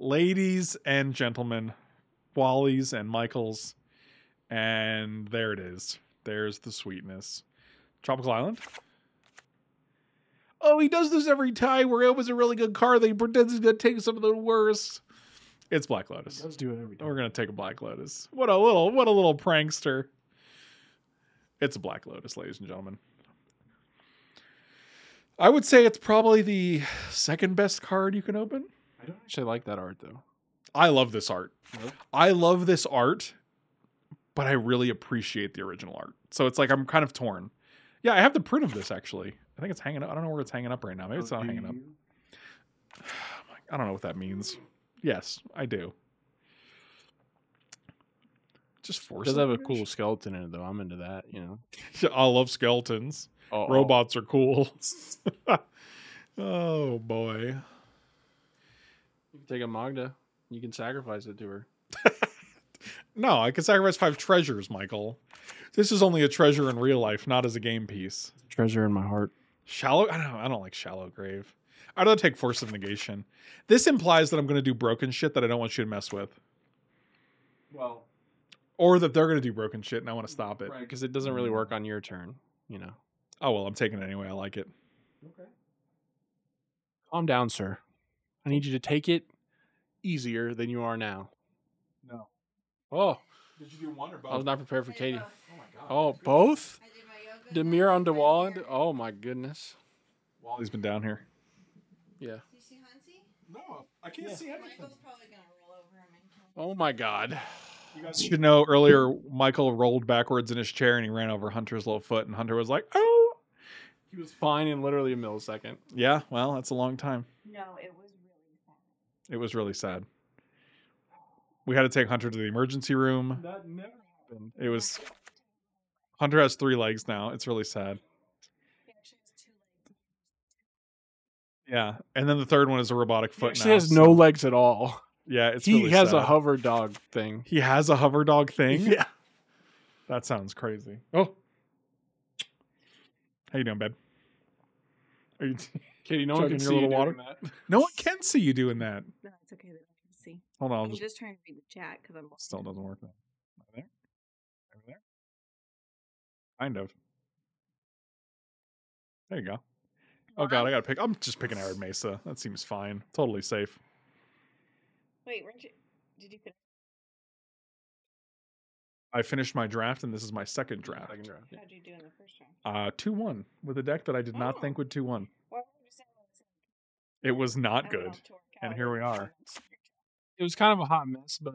ladies and gentlemen, Wally's and Michael's, and there it is. There's the sweetness. Tropical Island. Oh, he does this every time where it was a really good car. They pretends he's gonna take some of the worst. It's Black Lotus. Let's do it every time. We're gonna take a Black Lotus. What a little, what a little prankster. It's a Black Lotus, ladies and gentlemen. I would say it's probably the second best card you can open. I don't actually like that art though. I love this art. I love this art, but I really appreciate the original art. So it's like I'm kind of torn. Yeah, I have the print of this actually. I think it's hanging up. I don't know where it's hanging up right now. Maybe it's Oh, not hanging up. I don't know what that means. Yes, I do. Just It force. does have a cool skeleton in it though. I'm into that. You know. I love skeletons. Oh, Robots are cool. oh boy. You can take a Magda. You can sacrifice it to her. No, I can sacrifice five treasures, Michael. This is only a treasure in real life, not as a game piece. Treasure in my heart. Shallow? I don't. I don't like shallow grave. I'd rather take force of negation. This implies that I'm going to do broken shit that I don't want you to mess with, Well, or that they're going to do broken shit and I want to stop it. right, because it doesn't really work on your turn. You know. Oh well, I'm taking it anyway. I like it. Okay. Calm down, sir. I need you to take it easier than you are now. No. Oh, Did you do one or both? I was not prepared for Katie. Oh my god. Oh, both? I did my yoga. Demir on and Dewald? prayer. Oh my goodness. Wally's been down here. Yeah. Do you see Hansi? No, I can't Yeah. see Michael's probably gonna roll over him and kill oh him. Oh my god. You guys should know earlier Michael rolled backwards in his chair and he ran over Hunter's little foot and Hunter was like, "Oh." He was fine in literally a millisecond. Yeah, well, that's a long time. No, it was really sad. It was really sad. We had to take Hunter to the emergency room. That never happened. It was Hunter has 3 legs now. It's really sad. He actually has two legs. Yeah, and then the third one is a robotic He foot actually now. has no legs at all. Yeah, it's he really has a hover dog thing. He has a hover dog thing. Yeah. That sounds crazy. Oh. How you doing, babe? Are you Katie, no one can see you doing water? that. No one can see you doing that. No, it's okay. They don't have see. Hold on, I'll I'm just just trying to read the chat because I'm still doesn't work. Now. Over there? Over there? Kind of. There you go. Oh god, I gotta pick. I'm just picking Arid Mesa. That seems fine. Totally safe. Wait, weren't you? Did you finish? I finished my draft, and this is my second draft. Second draft. How'd you do in the first round? Uh, two one with a deck that I did not Oh. think would two one. Why were you saying all this? It was not good, off to work and here we are. It was kind of a hot mess, but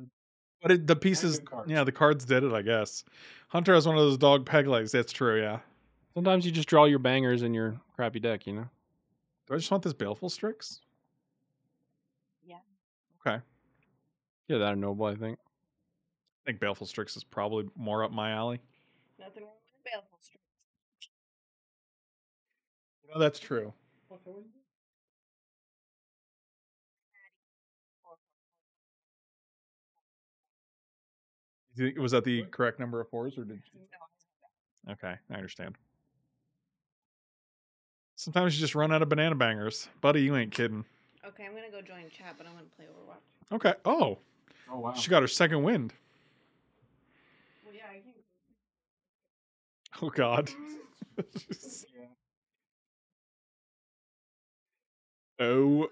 But it, the pieces, yeah, the cards did it. I guess. Hunter has one of those dog peg legs. That's true. Yeah. sometimes you just draw your bangers in your crappy deck, you know? Do I just want this baleful strix? Yeah. Okay. Yeah, that or noble, I think. I think baleful strix is probably more up my alley. Nothing wrong with baleful strix. No, that's true. Was that the correct number of fours, or did? No, I was Okay, I understand. Sometimes you just run out of banana bangers, buddy. You ain't kidding. Okay, I'm gonna go join chat, but I'm gonna play Overwatch. Okay. Oh, Oh, wow. she got her second wind. Well, yeah, I can. Oh God. oh.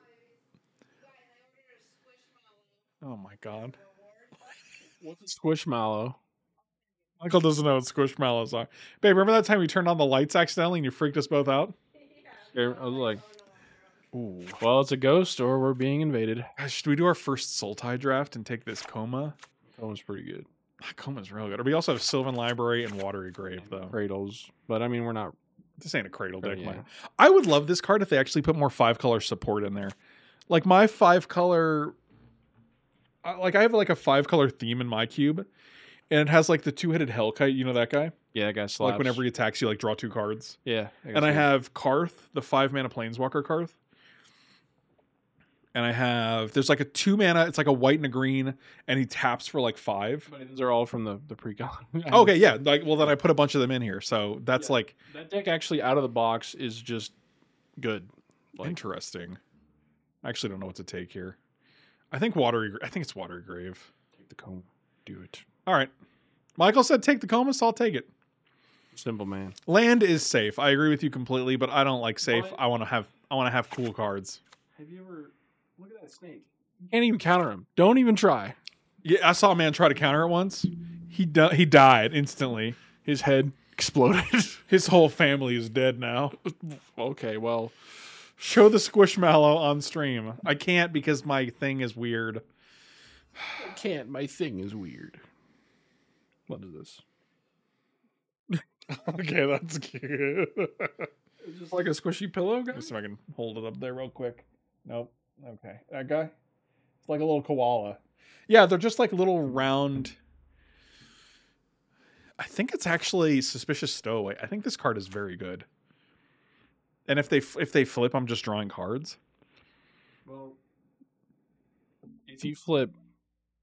Oh my God. What's a squishmallow? Michael doesn't know what squishmallows are. Babe, remember that time you turned on the lights accidentally and you freaked us both out? Yeah, I was like, Ooh. well, it's a ghost or we're being invaded. Gosh, should we do our first Sultai draft and take this coma? One's pretty good. Ah, Coma's real good. We also have Sylvan Library and Watery Grave, though. Cradles. But I mean, we're not. This ain't a cradle deck, yeah. I would love this card if they actually put more five color support in there. Like my five color, I- like I have like a five color theme in my cube, and it has like the two headed Hellkite. You know that guy? Yeah, that guy slaps. Like whenever he attacks, you like draw two cards. Yeah. that and I have Karth, the five mana planeswalker Karth. And I have there's like a two mana, it's like a white and a green, and he taps for like five. But those are all from the, the pre-con. Oh, okay, yeah. Like well then I put a bunch of them in here. So that's Yeah. like That deck actually out of the box is just good. Like, interesting. I actually don't know what to take here. I think watery. I think it's watery grave. Take the coma. Do it. All right. Michael said take the coma, so I'll take it. Simple man. Land is safe. I agree with you completely, but I don't like safe. What? I want to have. I want to have cool cards. Have you ever look at that snake? You can't even counter him. Don't even try. Yeah, I saw a man try to counter it once. He di- he died instantly. His head exploded. His whole family is dead now. okay, well, Show the squishmallow on stream. I can't because my thing is weird. I can't. My thing is weird. What is this? okay, that's cute. Is this like a squishy pillow guy? Let's see if I can hold it up there real quick. Nope. Okay. That guy? It's like a little koala. Yeah, they're just like little round. I think it's actually suspicious stowaway. I think this card is very good. And if they if they flip, I'm just drawing cards. Well, if you flip,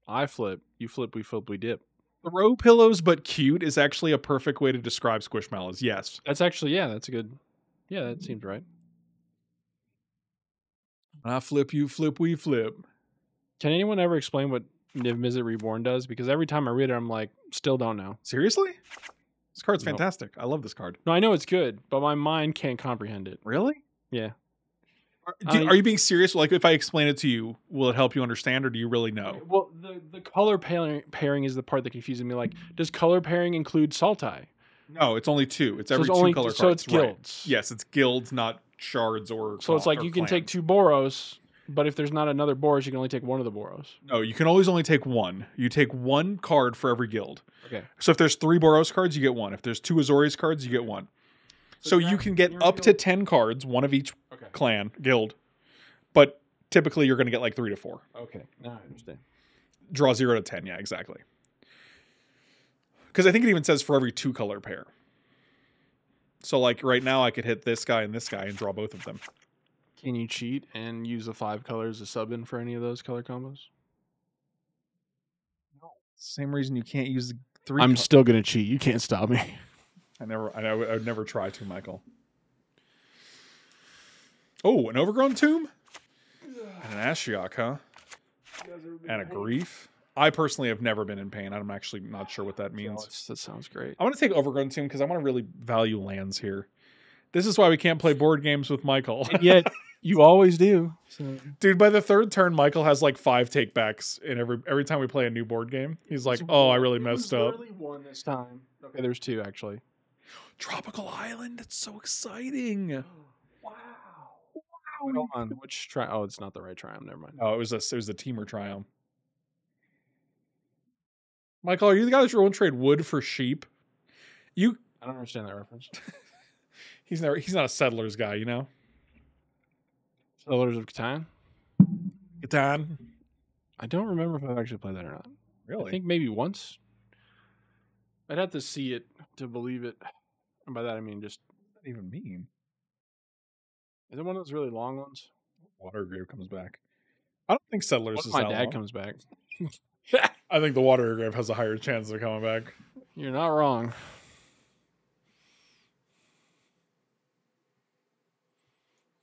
I flip. You flip, we flip, we dip. Throw pillows but cute is actually a perfect way to describe squishmallows. Yes. That's actually yeah. That's a good. Yeah, that seems right. I flip, you flip, we flip. Can anyone ever explain what Niv Mizzet Reborn does? Because every time I read it, I'm like, still don't know. Seriously? This card's Nope. fantastic. I love this card. No, I know it's good, but my mind can't comprehend it. Really? Yeah. Are, do- are you being serious? Like, if I explain it to you, will it help you understand, or do you really know? Well, the the color pairing pairing is the part that confuses me. Like, does color pairing include Saltai? No, it's only two. It's So every it's two only- color so cards. it's right. guilds. Yes, it's guilds, not shards or. So it's like you can take two Boros, but if there's not another Boros, you can only take one of the Boros. No, you can always only take one. You take one card for every guild. Okay. So if there's three Boros cards, you get one. If there's two Azorius cards, you get one. So, you're you can get up at to ten cards, one of each Okay. clan guild, but typically you're going to get like three to four. Okay. Now I understand. Draw zero to ten. Yeah, exactly. Because I think it even says for every two color pair. So like right now, I could hit this guy and this guy and draw both of them. Can you cheat and use the five colors as sub in for any of those color combos? Same reason you can't use the three. I'm co- still gonna cheat. You can't stop me. I never. I, I would- I would never try to, Michael. Oh, an overgrown tomb, and an Ashiok, huh? And a grief. I personally have never been in pain. I'm actually not sure what that means. Jealous. That sounds great. I want to take overgrown tomb because I want to really value lands here. This is why we can't play board games with Michael. And yet you always do. So Dude, by the third turn, Michael has like five takebacks in every every time we play a new board game. He's like, "Oh, I really messed up." one this time. Okay, there's two actually. Tropical Island. It's so exciting. Wow. Wait, hold on. Which try? Oh, it's not the right triumph. Never mind. Oh, it was a it was the Temur triumph. Michael, are you the guy that's willing to trade wood for sheep? You I don't understand that reference. he's never he's not a settlers guy, you know? Settlers of Catan. Catan. I don't remember if I've actually played that or not. Really? I think maybe once. I'd have to see it to believe it. And by that I mean just what even mean? is it one of those really long ones? Water Watergrave comes back. I don't think settlers What is my that dad long. comes back? I think the water Watergrave has a higher chance of coming back. You're not wrong.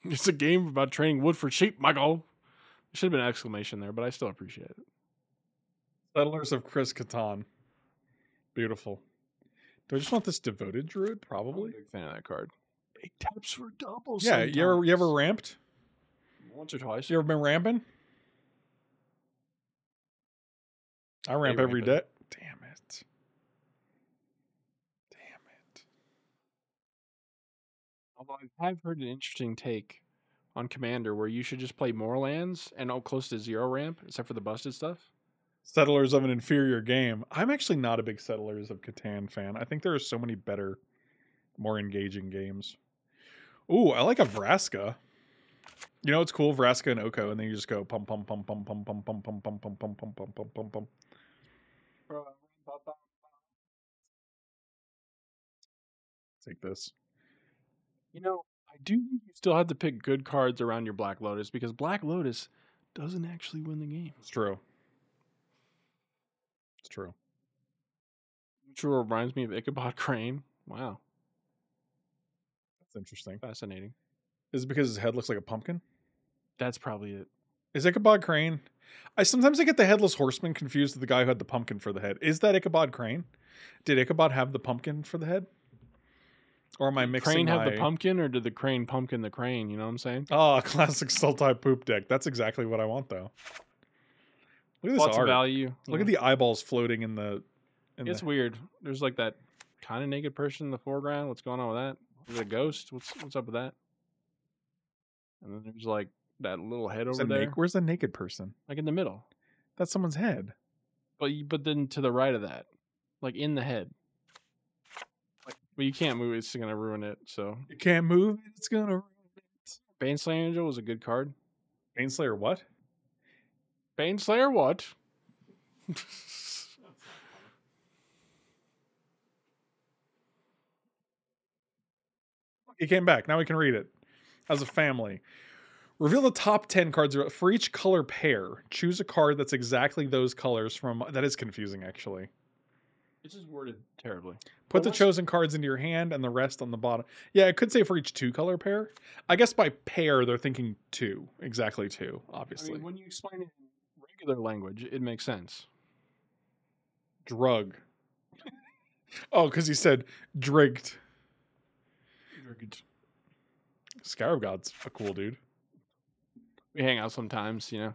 It's a game about training wood for sheep, Michael. Should have been an exclamation there, but I still appreciate it. Settlers of Chris Catan. Beautiful. Do I just want this devoted druid? I'm a Probably. big fan of that card. It taps for double. Yeah, you ever you ever ramped? once or twice? You ever been ramping? I ramp every day. ramping. Damn it. Damn it. Although I have heard an interesting take on Commander where you should just play more lands and all close to zero ramp, except for the busted stuff. Settlers of an inferior game. I'm actually not a big Settlers of Catan fan. I think there are so many better, more engaging games. Ooh, I like a Vraska. You know it's cool, Vraska and Oko, and then you just go pum pum pum pum pum pum pum pum pum pum pum pum pum pum pum pum. Take this. You know, I do think you still have to pick good cards around your Black Lotus because Black Lotus doesn't actually win the game. It's true. It's true. Which reminds me of Ichabod Crane. Wow, That's interesting. fascinating. Is it because his head looks like a pumpkin? That's probably it. Is Ichabod Crane? I sometimes I get the headless horseman confused with the guy who had the pumpkin for the head. Is that Ichabod Crane? Did Ichabod have the pumpkin for the head? Or am I mixing crane have my... the pumpkin, or did the crane pumpkin the crane? You know what I'm saying? Oh, classic Sultai poop deck. That's exactly what I want, though. Look at this Lots of art. value. Look yeah. at the eyeballs floating in the. In It's the weird. There's like that kind of naked person in the foreground. What's going on with that? Is it a ghost? What's what's up with that? And then there's like that little head over the there, naked, where's the naked person? like in the middle. That's someone's head. But you- but then to the right of that, like in the head. But you can't move. it, It's gonna ruin it. So You can't move it. It's gonna. Ruin it. Baneslayer Angel was a good card. Baneslayer, what? Baneslayer, what? He came back. Now we can read it as a family. Reveal the top 10 cards for each color pair. Choose a card that's exactly those colors from. That is confusing, actually. It's just worded terribly. Put the chosen cards into your hand and the rest on the bottom. Yeah, it could say for each two color pair. I guess by pair, they're thinking two. Exactly two, I obviously. mean, when you explain it in regular language, it makes sense. Drug. oh, because he said drigged. Scarab God's a cool dude. We hang out sometimes, you know.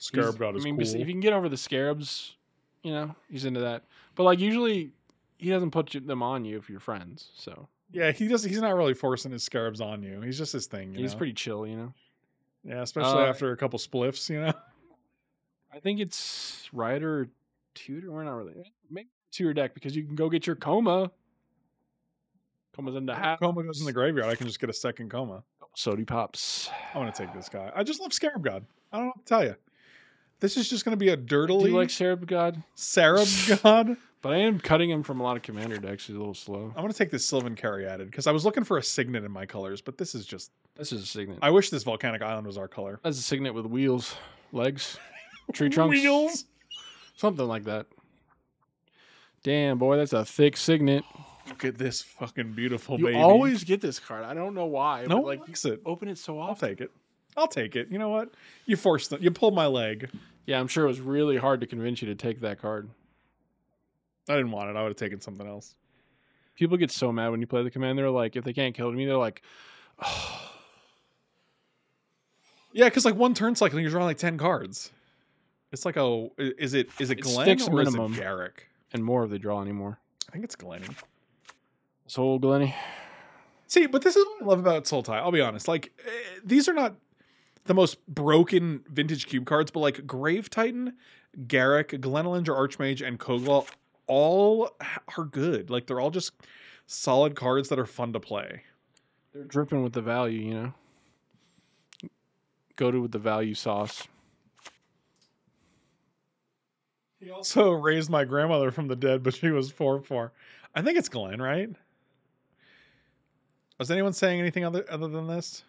Scarab He's- God is I mean, cool. if you can get over the scarabs, you know, he's into that. But like usually, he doesn't put them on you if you're friends. So yeah, he does. He's not really forcing his scarabs on you. He's just his thing. You he's know? pretty chill, you know. Yeah, especially Uh, after a couple spliffs. You know. I think it's Rider or Tutor. We're not really maybe Tutor deck because you can go get your coma. Coma's in the hat. Coma goes in the graveyard. I can just get a second coma. Sody pops. I want to take this guy. I just love Scarab God. I don't know what to tell you. This is just going to be a dirtily. Do you like Seraph God? Sarab God. But I am cutting him from a lot of commander decks. He's a little slow. I'm going to take this Sylvan Caryatid because I was looking for a signet in my colors, but this is just. This is a signet. I wish this volcanic island was our color. That's a signet with wheels, legs, tree trunks, Wheels. something like that. Damn, boy, that's a thick signet. Look at this fucking beautiful you baby. always get this card. I don't know why. no but one like likes it. open it so I'll often. take it. I'll take it. You know what? You forced it. You pulled my leg. Yeah, I'm sure it was really hard to convince you to take that card. I didn't want it. I would have taken something else. People get so mad when you play the command. They're like, if they can't kill me, they're like, oh, Yeah, because like one turn cycle, you're drawing like ten cards. It's like a is it is it It Glenn or minimum. is it Garruk? and more if they draw anymore. I think it's Glenny. Soul Glenny. See, but this is what I love about Sultai. I'll be honest. Like eh, these are not the most broken vintage cube cards, but like Grave Titan, Garruk, Glenelinger Archmage, and Kogla all are good. Like they're all just solid cards that are fun to play. They're dripping with the value, you know. Go to with the value sauce. He also raised my grandmother from the dead, but she was four four. I think it's Glenn, right? Was anyone saying anything other other than this?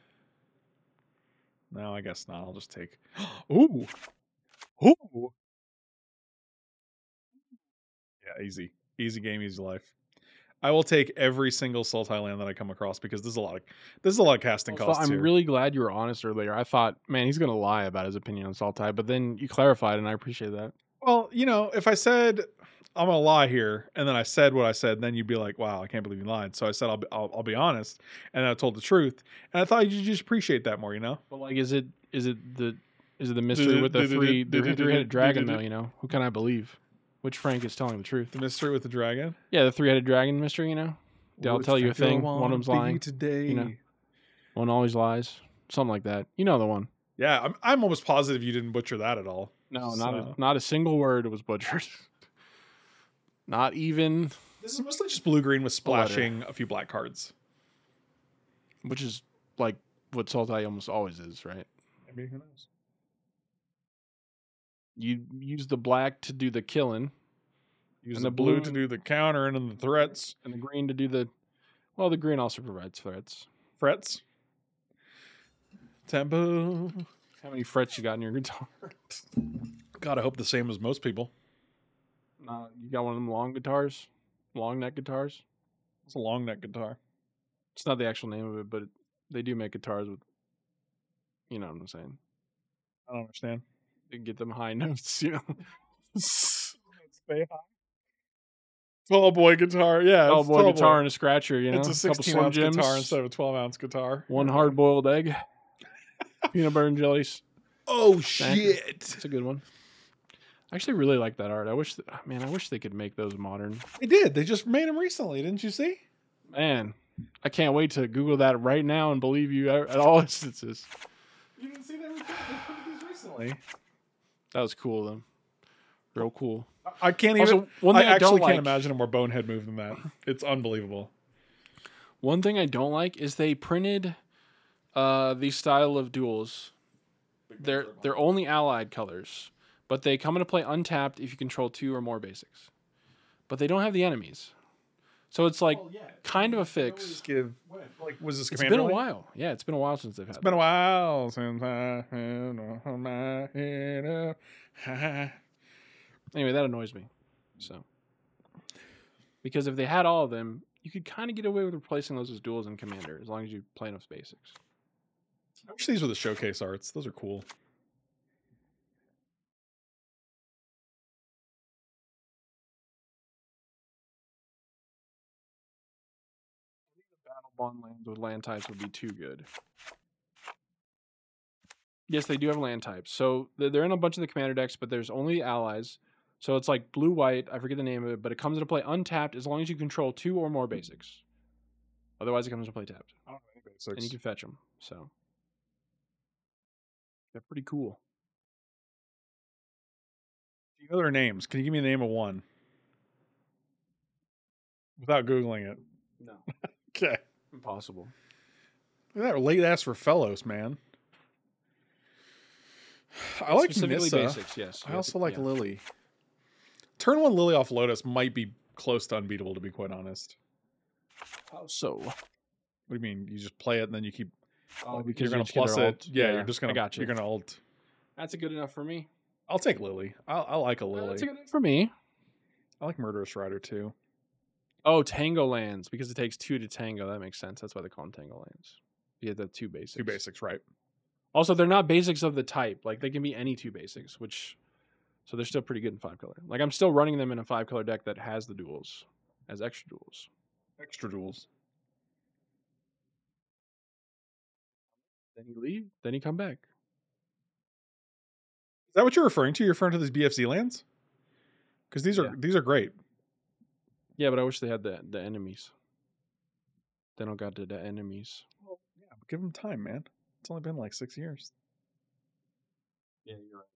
No, I guess not. I'll just take. Ooh, ooh. Yeah, easy, easy game, easy life. I will take every single Sultai land that I come across because there's a lot of this is a lot of casting costs I'm here. really glad you were honest earlier. I thought, man, he's gonna lie about his opinion on salt Saltai, but then you clarified, and I appreciate that. Well, you know, if I said I'm gonna lie here, and then I said what I said, and then you'd be like, "Wow, I can't believe you lied." So I said I'll be, I'll, I'll be honest, and then I told the truth, and I thought you'd just appreciate that more, you know? But like, is it is it the is it the mystery with the three three headed dragon though? You know, who can I believe? Which Frank is telling the truth? The mystery with the dragon. Yeah, the three headed dragon mystery. You know, They'll tell you a thing, one of them's lying, today. You know? one always lies, something like that. You know the one. Yeah, I'm I'm almost positive you didn't butcher that at all. No, not So- a, not a single word was butchered. not even, This is mostly just blue green with oh, splashing a few black cards. which is like what Saltai almost always is, right? Maybe who knows? You use the black to do the killing, Use the the blue blue to do the counter and then the threats. and the green to do the. Well, the green also provides threats. Frets. Tempo. How many frets you got in your guitar? God, I hope the same as most people. You got one of them long guitars, long neck guitars. It's a long neck guitar. It's not the actual name of it, but it, they do make guitars with. You know what I'm saying? I don't understand. to get them high notes. You know, Stay high. Tall boy guitar, yeah. tall boy guitar and a scratcher. You know, it's a 16 Slim ounce Jims, guitar instead of a 12 ounce guitar. one hard boiled egg, peanut butter and jellies. Oh Snack. shit! It's a good one. I actually really like that art. I wish, th- man, I wish they could make those modern. They did. They just made them recently. Didn't you see? Man, I can't wait to Google that right now and believe you at all instances. You didn't see printed these recently. That was cool, though. Real cool. I can't even. Also, one thing I, actually don't can't like. imagine a more bonehead move than that. It's unbelievable. One thing I don't like is they printed uh, the style of duels. They're they're only allied colors, but they come into play untapped if you control two or more basics. But they don't have the enemies, so it's like kind of a fix. Give like was this It's been a while. Yeah, it's been a while since they've had. It's been a while since I had my head up. Anyway, that annoys me. So, because if they had all of them, you could kind of get away with replacing those as duels in Commander as long as you play enough basics. I wish these were the showcase arts. Those are cool. Bond lands with land types would be too good. Yes, they do have land types. So they're in a bunch of the commander decks, but there's only allies. So it's like blue white. I forget the name of it, but it comes into play untapped as long as you control two or more hmm. basics. Otherwise, it comes into play tapped, and you can fetch them. So they're pretty cool. Do you know their names? Can you give me the name of one? Without Googling it. No, Okay. Impossible. Look at that late ass for fellows, man. I like specifically Nissa. basics. Yes, I also like yeah. Lily. Turn one Lily off Lotus might be close to unbeatable, to be quite honest. How so? What do you mean? You just play it and then you keep. Oh, you're because gonna plus it. alt- Yeah, you're just gonna. I got you. You're gonna alt. That's a good enough for me. I'll take Lily. I, I like a Lily. That's a good enough for me. I like Murderous Rider too. Oh, Tango lands because it takes two to tango. That makes sense. That's why they call them Tango lands. Yeah, the two basics. Two basics, right? Also, they're not basics of the type. Like they can be any two basics, which so they're still pretty good in five color. Like I'm still running them in a five color deck that has the duels as extra duels. Extra duels. Then you leave. Then you come back. Is that what you're referring to? You're referring to these BFZ lands? Because these are Yeah. these are great. Yeah, but I wish they had the the enemies. They don't got the, the enemies. Yeah, but give them time, man. It's only been like six years. Yeah, you're right.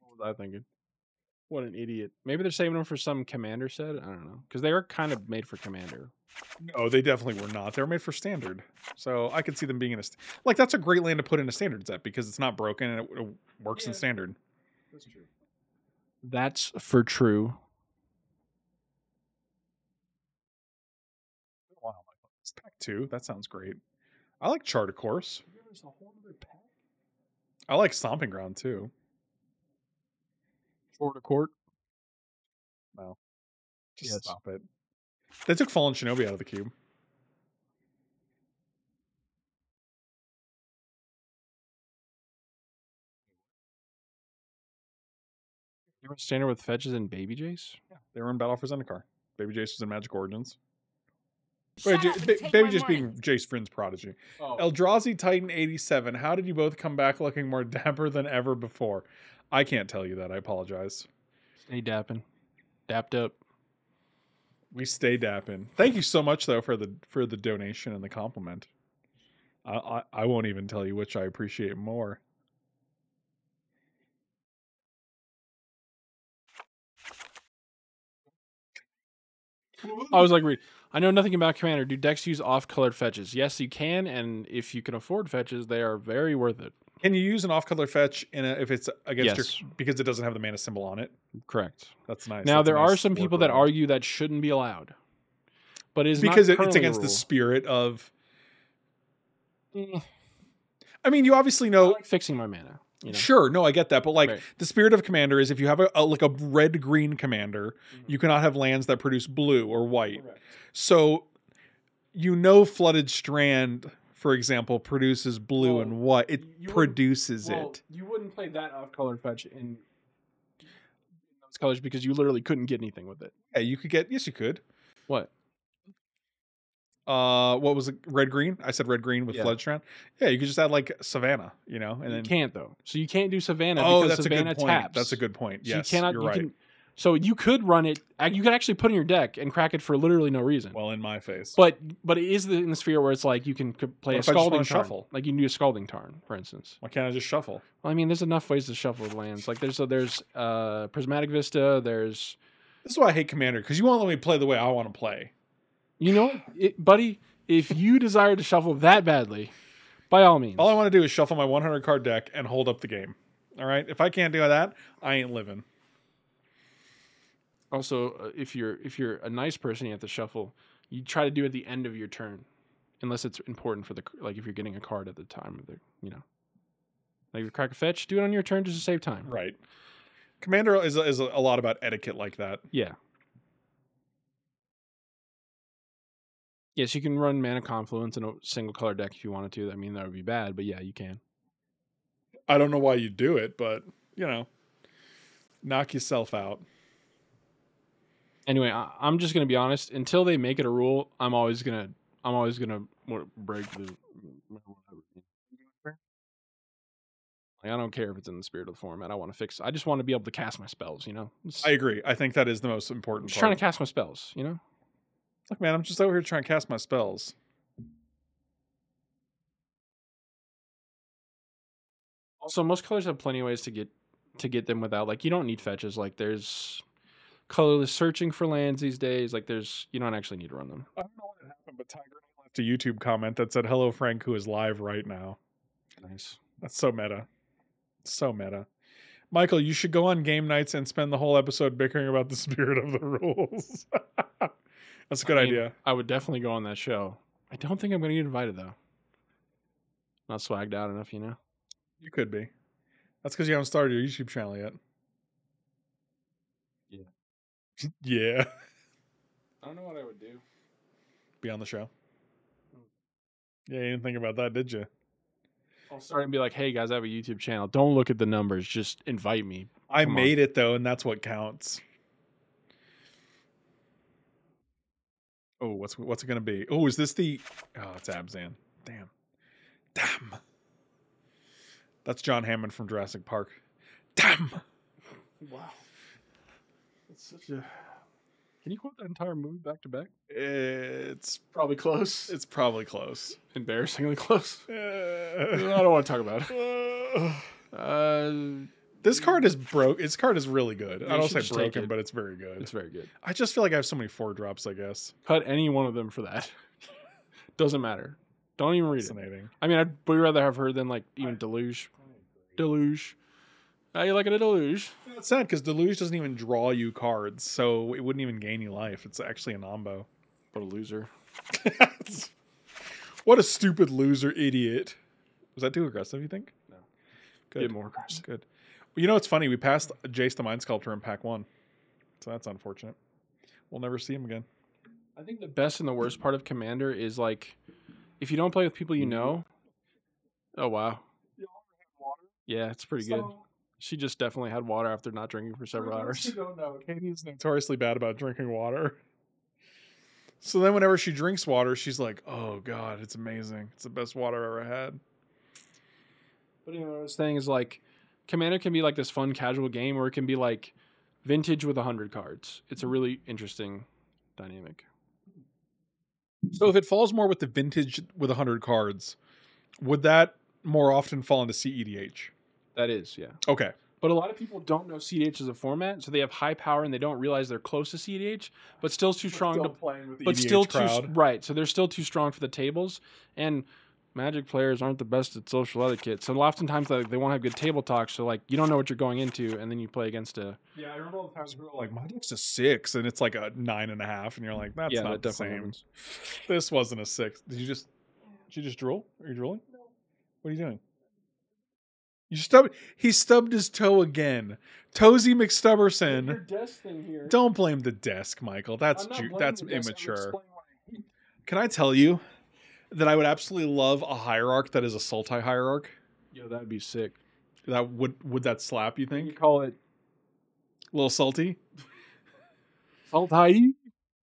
What was I thinking? What an idiot. Maybe they're saving them for some commander set. I don't know because they are kind of made for commander. No, they definitely were not. They were made for standard. So I could see them being in a st- like that's a great land to put in a standard set because it's not broken and it, it works in standard. That's true. That's for true. It's pack two. That sounds great. I like Chart a Course. I like Stomping Ground too. Florida court. Just Yes. stop it. They took Fallen Shinobi out of the cube. You were standard with fetches and baby Jace. Yeah. They were in Battle for Zendikar. Baby Jace was in Magic Origins. Shut Baby, up and J- take Baby my Jace money. being Jace Vryn's prodigy. Oh, Eldrazi Titan 87. How did you both come back looking more dapper than ever before? I can't tell you that. I apologize. stay dapping, dapped up. We stay dapping. Thank you so much though for the for the donation and the compliment. I I, I won't even tell you which I appreciate more. I was like, read. I know nothing about commander. Do decks use off-colored fetches? Yes, you can, and if you can afford fetches, they are very worth it. Can you use an off-color fetch in a, if it's against Yes. your because it doesn't have the mana symbol on it? Correct. That's nice. now That's there are some people that argue that shouldn't be allowed, but it is because it, it's against the spirit of. Eh, I mean, you obviously I know. like fixing my mana. You know, Sure, no, I get that, but like Right. the spirit of commander is if you have a, a like a red green commander, Mhm. you cannot have lands that produce blue or white. So you know flooded strand for example, produces blue Well, and white. It produces Well, it. you wouldn't play that off color fetch in, in those colors because you literally couldn't get anything with it. Yeah, you could get. Yes, you could. What? Uh, what was it? Red green. I said red green with Yeah. Floodstrand. Yeah, you could just add like Savannah, you know, and you then. can't though. So you can't do Savannah oh, because that's Savannah a good point. taps. That's a good point. So Yes, you cannot. you're you right. can- so you could run it. You could actually put in your deck and crack it for literally no reason. Well, in my face. but but it is the, in the sphere where it's like you can play What a if I just wanna scalding shuffle? Like you can do a scalding tarn, for instance. Why can't I just shuffle? Well, I mean, there's enough ways to shuffle with lands. Like there's a, there's uh prismatic vista. There's This is why I hate Commander because you won't let me play the way I want to play. You know, it, buddy. If you desire to shuffle that badly, by all means. All I want to do is shuffle my 100 card deck and hold up the game. All right. If I can't do that, I ain't living. Also, uh, if you're if you're a nice person, you have to shuffle. You try to do it at the end of your turn, unless it's important for the like if you're getting a card at the time of the you know. Like if crack a fetch, do it on your turn just to save time. Right. Commander is is a lot about etiquette like that. Yeah. Yes, you can run Mana Confluence in a single color deck if you wanted to. I mean, that would be bad, but yeah, you can. I don't know why you do it, but you know, knock yourself out. Anyway, I, I'm just gonna be honest. Until they make it a rule, I'm always gonna I'm always gonna break the. Like, I don't care if it's in the spirit of the format. I want to fix. I just want to be able to cast my spells. You know, It's- I agree. I think that is the most I'm important just part. trying to cast my spells. You know. Look, man, I'm just over here trying to cast my spells. Also, most colors have plenty of ways to get to get them without like you don't need fetches. Like there's colorless searching for lands these days. Like there's you don't actually need to run them. I don't know what happened, but Tiger left a YouTube comment that said, "Hello, Frank, who is live right now." Nice. That's so meta. So meta. Michael, you should go on game nights and spend the whole episode bickering about the spirit of the rules. That's a good I mean, idea. I would definitely go on that show. I don't think I'm going to get invited though. Not swagged out enough, you know. You could be. That's because you haven't started your YouTube channel yet. Yeah. yeah. I don't know what I would do. Be on the show. Yeah, you didn't think about that, did you? I'll start and be like, "Hey guys, I have a YouTube channel. Don't look at the numbers. Just invite me." I Come on. made it though, and that's what counts. Oh, what's what's it gonna be? Oh, is this the? Oh, it's Abzan. Damn, damn. That's John Hammond from Jurassic Park. Damn. Wow. It's such a. Can you quote that entire movie back to back? It's Probably close. it's probably close. embarrassingly close. I Uh, don't want to talk about it. Uh, this card is broke. This card is really good. You I don't say broken, it. but it's very good. it's very good. I just feel like I have so many four drops. I guess Cut any one of them for that. Doesn't matter. Don't even read it. fascinating. I mean, I'd way rather have her than like even Deluge. Deluge. How you like it a Deluge? It's sad because Deluge doesn't even draw you cards, so it wouldn't even gain you life. It's actually a nombo. What a loser. what a stupid loser idiot. Was that too aggressive, you think? No. Good. Get more aggressive. Good. Well, you know, it's funny. We passed Jace the Mind Sculptor in pack one. So that's unfortunate. We'll never see him again. I think the best and the worst part of Commander is like if you don't play with people you know. Mm-hmm. Oh wow. Yeah, it's pretty good. She just definitely had water after not drinking for several hours. don't know. Katie's notoriously bad about drinking water. So then, whenever she drinks water, she's like, "Oh God, it's amazing! It's the best water I've ever had." But you know, what I was saying is like, Commander can be like this fun casual game, or it can be like vintage with hundred cards. It's a mm-hmm. really interesting dynamic. So if it falls more with the vintage with 100 cards, would that more often fall into E CEDH? That is, yeah. Okay. But a lot of people don't know CDH as a format, so they have high power and they don't realize they're close to CDH, but still too strong to playing with the but EDH still too right. So they're still too strong for the tables, and Magic players aren't the best at social etiquette. So oftentimes like, they won't have good table talk. So like you don't know what you're going into, and then you play against a Yeah, I remember all the times people were like, "My deck's a six, and it's like a nine and a half, and you're like, "That's yeah. not That the definitely same." happens. This wasn't a six. Did you just? Did you just drool? Are you drooling? What are you doing? You stub. He stubbed his toe again. Toesy McStubberson. desk thing here. Don't blame the desk, Michael. That's ju- that's immature. Can I tell you? That I would absolutely love a hierarch that is a Sultai hierarch. Yo, that'd be sick. That would would that slap? You You think? call it A little salty. Saltai?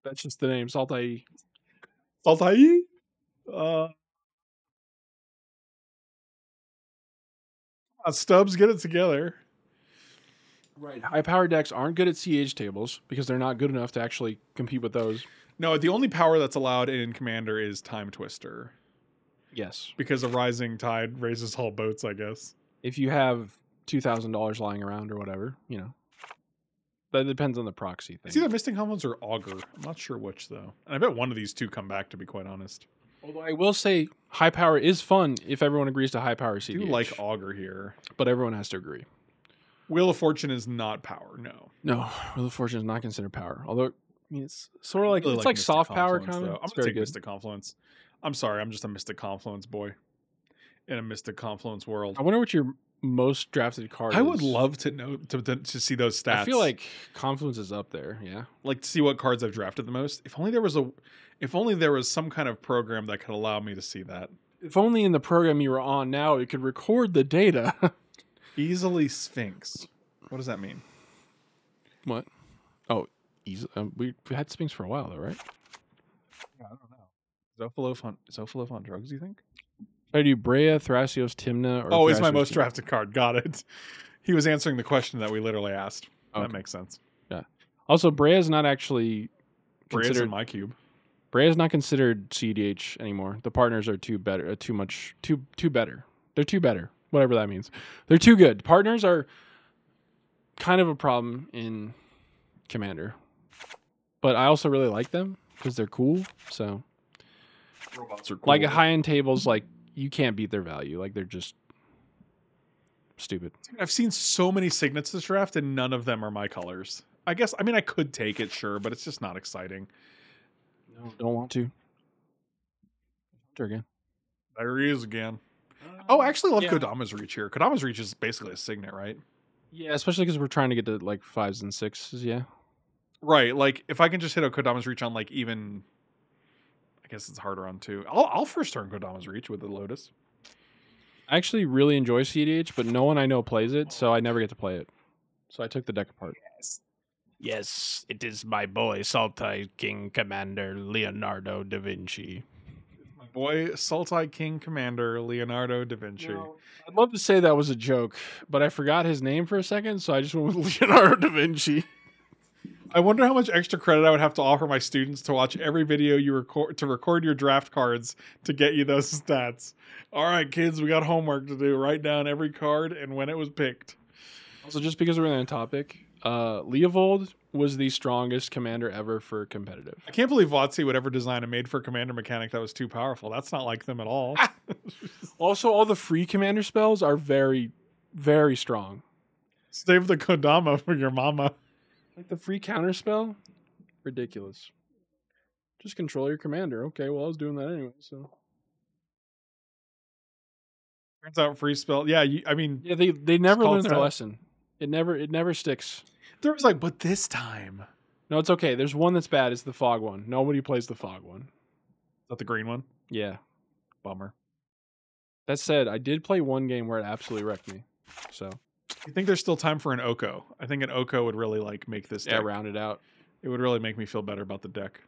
That's just the name, Saltai. Saltai. Uh, Stubbs, get it together. Right. High power decks aren't good at CH tables because they're not good enough to actually compete with those. No, the only power that's allowed in Commander is Time Twister Yes. because a rising tide raises all boats. I guess. If you have two thousand dollars lying around or whatever, you know. That depends on the proxy thing. It's either Mystic Confluence or Augur. I'm not sure which though. And I bet one of these two come back. To be quite honest, Although I will say high power is fun if everyone agrees to high power I CDH. do like Augur here. but everyone has to agree. Wheel of Fortune is not power. No, No, Wheel of Fortune is not considered power. Although, mean, it's sort of like Really it's like, Mystic soft power kind of. I'm It's gonna take good. Mystic Confluence. I'm sorry, I'm just a Mystic Confluence boy in a Mystic Confluence world. I wonder what your most drafted card. I would love to know to, to, to see those stats. I feel like Confluence is up there. Yeah. like to see what cards I've drafted the most. If only there was a, if only there was some kind of program that could allow me to see that If only in the program you were on now it could record the data. easily. Sphinx. What does that mean? what? Oh, easy. Um, we we had Sphinx for a while though, right? I don't know. On on drugs? You think? I do Breya, Thrasios, Tymna, or Oh, it's my most drafted card. Got it. He was answering the question that we literally asked. That makes sense. Yeah. Also, Breya is not actually Breya's considered. in my cube. Breya is not considered CDH anymore. The partners are too better, uh, too much, too too better. They're too better, whatever that means. They're too good. Partners are kind of a problem in Commander, but I also really like them because they're cool. So, Robots are cool. like at high end tables, like you can't beat their value. Like they're just stupid. I've seen so many signets this draft, and none of them are my colors. I guess. I mean, I could take it, sure, but it's just not exciting. No, don't want to. Hunter again. There he is again. Oh, I actually love Yeah. Kodama's Reach here. Kodama's Reach is basically a signet, right? Yeah, especially because we're trying to get to like fives and sixes. Yeah. Right. Like if I can just hit a Kodama's Reach on like even, I guess it's harder on two. I'll I'll first turn Kodama's Reach with the Lotus. I actually really enjoy CDH, but no one I know plays it, so I never get to play it. So I took the deck apart. Yes, it is my boy, Saltai King Commander Leonardo da Vinci. My boy, Sultai King Commander Leonardo da Vinci. I'd love to say that was a joke, but I forgot his name for a second, so I just went with Leonardo da Vinci. I wonder how much extra credit I would have to offer my students to watch every video you record to record your draft cards to get you those stats. All right, kids, we got homework to do. Write down every card and when it was picked. Also, just because we're on the topic, uh, Leovold was the strongest commander ever for competitive. I can't believe WotC would ever design a made for commander mechanic that was too powerful. That's not like them at all. Also, all the free commander spells are very, very strong. Save the Kodama for your mama. Like the free counter spell, ridiculous. Just control your commander. Okay, well I was doing that anyway. So Turns out free spell. Yeah, you, I mean, yeah, they they never learn their lesson. It never it never sticks. there was like, but this time. No, it's okay. There's one that's bad. It's the fog one. Nobody plays the fog one. Is that the green one? Yeah. Bummer. That said, I did play one game where it absolutely wrecked me. So You think there's still time for an Oko? I think an Oko would really like make this yeah, deck. round it out. It would really make me feel better about the deck.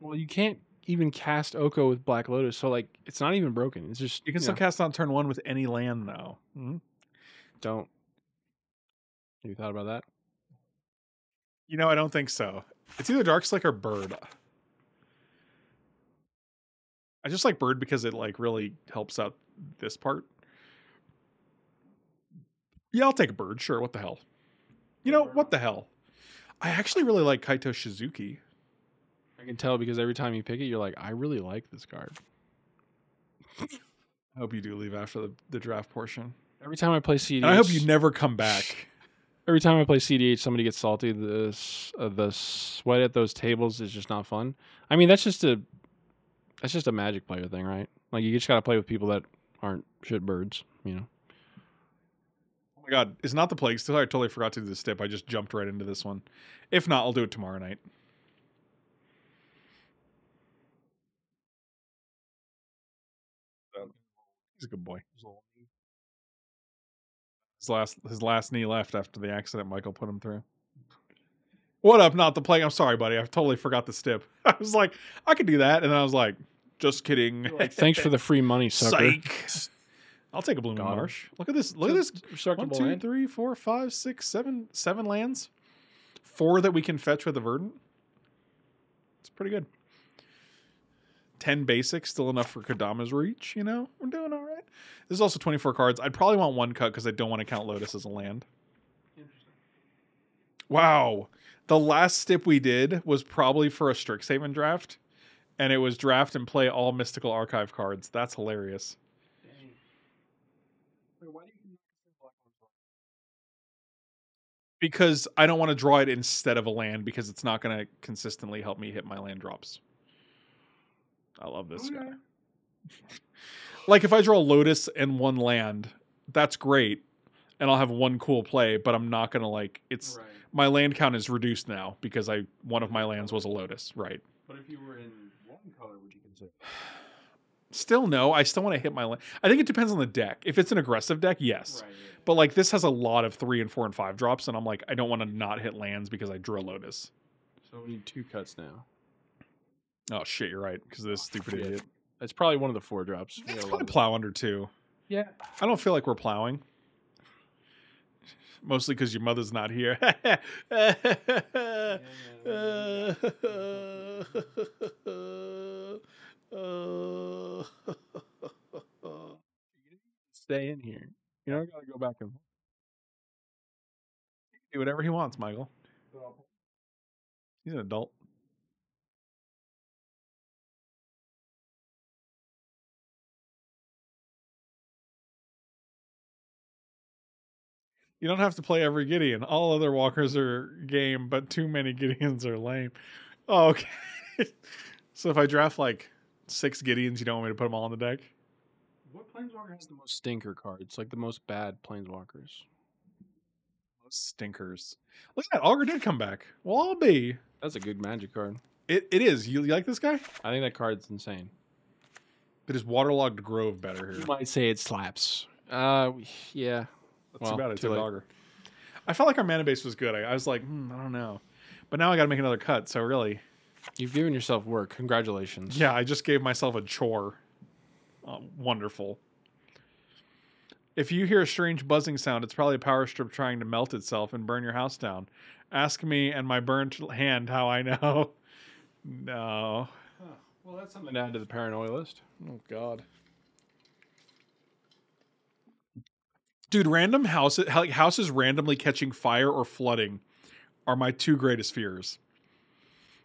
Well, you can't even cast Oko with Black Lotus, so like it's not even broken. It's just You can still know, cast on turn one with any land, though. Mhm. don't. Have you thought about that? You know, I don't think so. It's either Darkslick or Bird. I just like Bird because it like really helps out this part. Yeah, I'll take a Bird. Sure, what the hell? You know what the hell? I actually really like Kaito Shizuki. I can tell because every time you pick it, you're like, I really like this card. I hope you do leave after the, the draft portion, Every time I play CDH, and I hope you never come back. every time I play CDH, somebody gets salty. The uh, the sweat at those tables is just not fun. I mean, that's just a that's just a Magic player thing, right? Like you just got to play with people that aren't shit birds, you know. Oh my god, it's not the plague still. I totally forgot to do the stip. I just jumped right into this one. If not, I'll do it tomorrow night. He's a good boy. His last his last knee left after the accident Michael put him through. What up? Not the play. I'm sorry, buddy. I totally forgot the stip. I was like, I could do that, and then I was like, just kidding. Thanks for the free money, sucker. Psych. I'll take a blooming Got him. marsh. Look at this. Look at this. One, Respectable two, land. three, four, five, six, seven, seven lands. Four that we can fetch with a verdant. It's pretty good. Ten basics, still enough for Kodama's reach. You know, we're doing all right. This is also twenty four cards. I'd probably want one cut because I don't want to count Lotus as a land. Wow, the last step we did was probably for a Strixhaven draft, and it was draft and play all Mystical Archive cards. That's hilarious. Because I don't want to draw it instead of a land because it's not going to consistently help me hit my land drops. I love this guy. like if I draw a Lotus and one land, that's great, and I'll have one cool play. But I'm not going to like it's my land count is reduced now because I one of my lands was a Lotus, right? But if you were in one color, would you consider? Still no, I still want to hit my land. I think it depends on the deck. If it's an aggressive deck, yes. But like this has a lot of three and four and five drops, and I'm like, I don't want to not hit lands because I drew a Lotus. So we need two cuts now. Oh shit, you're right because of this oh, stupid idiot. It's probably one of the four drops. We Let's got a lot probably plow under two. Yeah. I don't feel like we're plowing. Mostly because your mother's not here. Stay in here. You don't gotta go back and. Do whatever he wants, Michael. He's an adult. You don't have to play every Gideon. All other walkers are game, but too many Gideons are lame. Oh, okay. so if I draft like six Gideons, you don't want me to put them all on the deck? What planeswalker has the most stinker cards? Like the most bad planeswalkers. Those stinkers. Look at that. Augur did come back. Well, I'll be. That's a good magic card. It, it is. You, you like this guy? I think that card's insane. But is Waterlogged Grove better here? You might say it slaps. Uh, yeah. That's Well, too bad I too. Augur. I felt like our mana base was good. I, I was like, hmm, I don't know. But now I got to make another cut. So really, You've given yourself work. Congratulations. yeah, I just gave myself a chore. Uh, wonderful. If you hear a strange buzzing sound, it's probably a power strip trying to melt itself and burn your house down. Ask me and my burnt hand how I know. no. Well, that's something to add to the paranoia list. Oh God. Dude, random houses, houses randomly catching fire or flooding are my two greatest fears.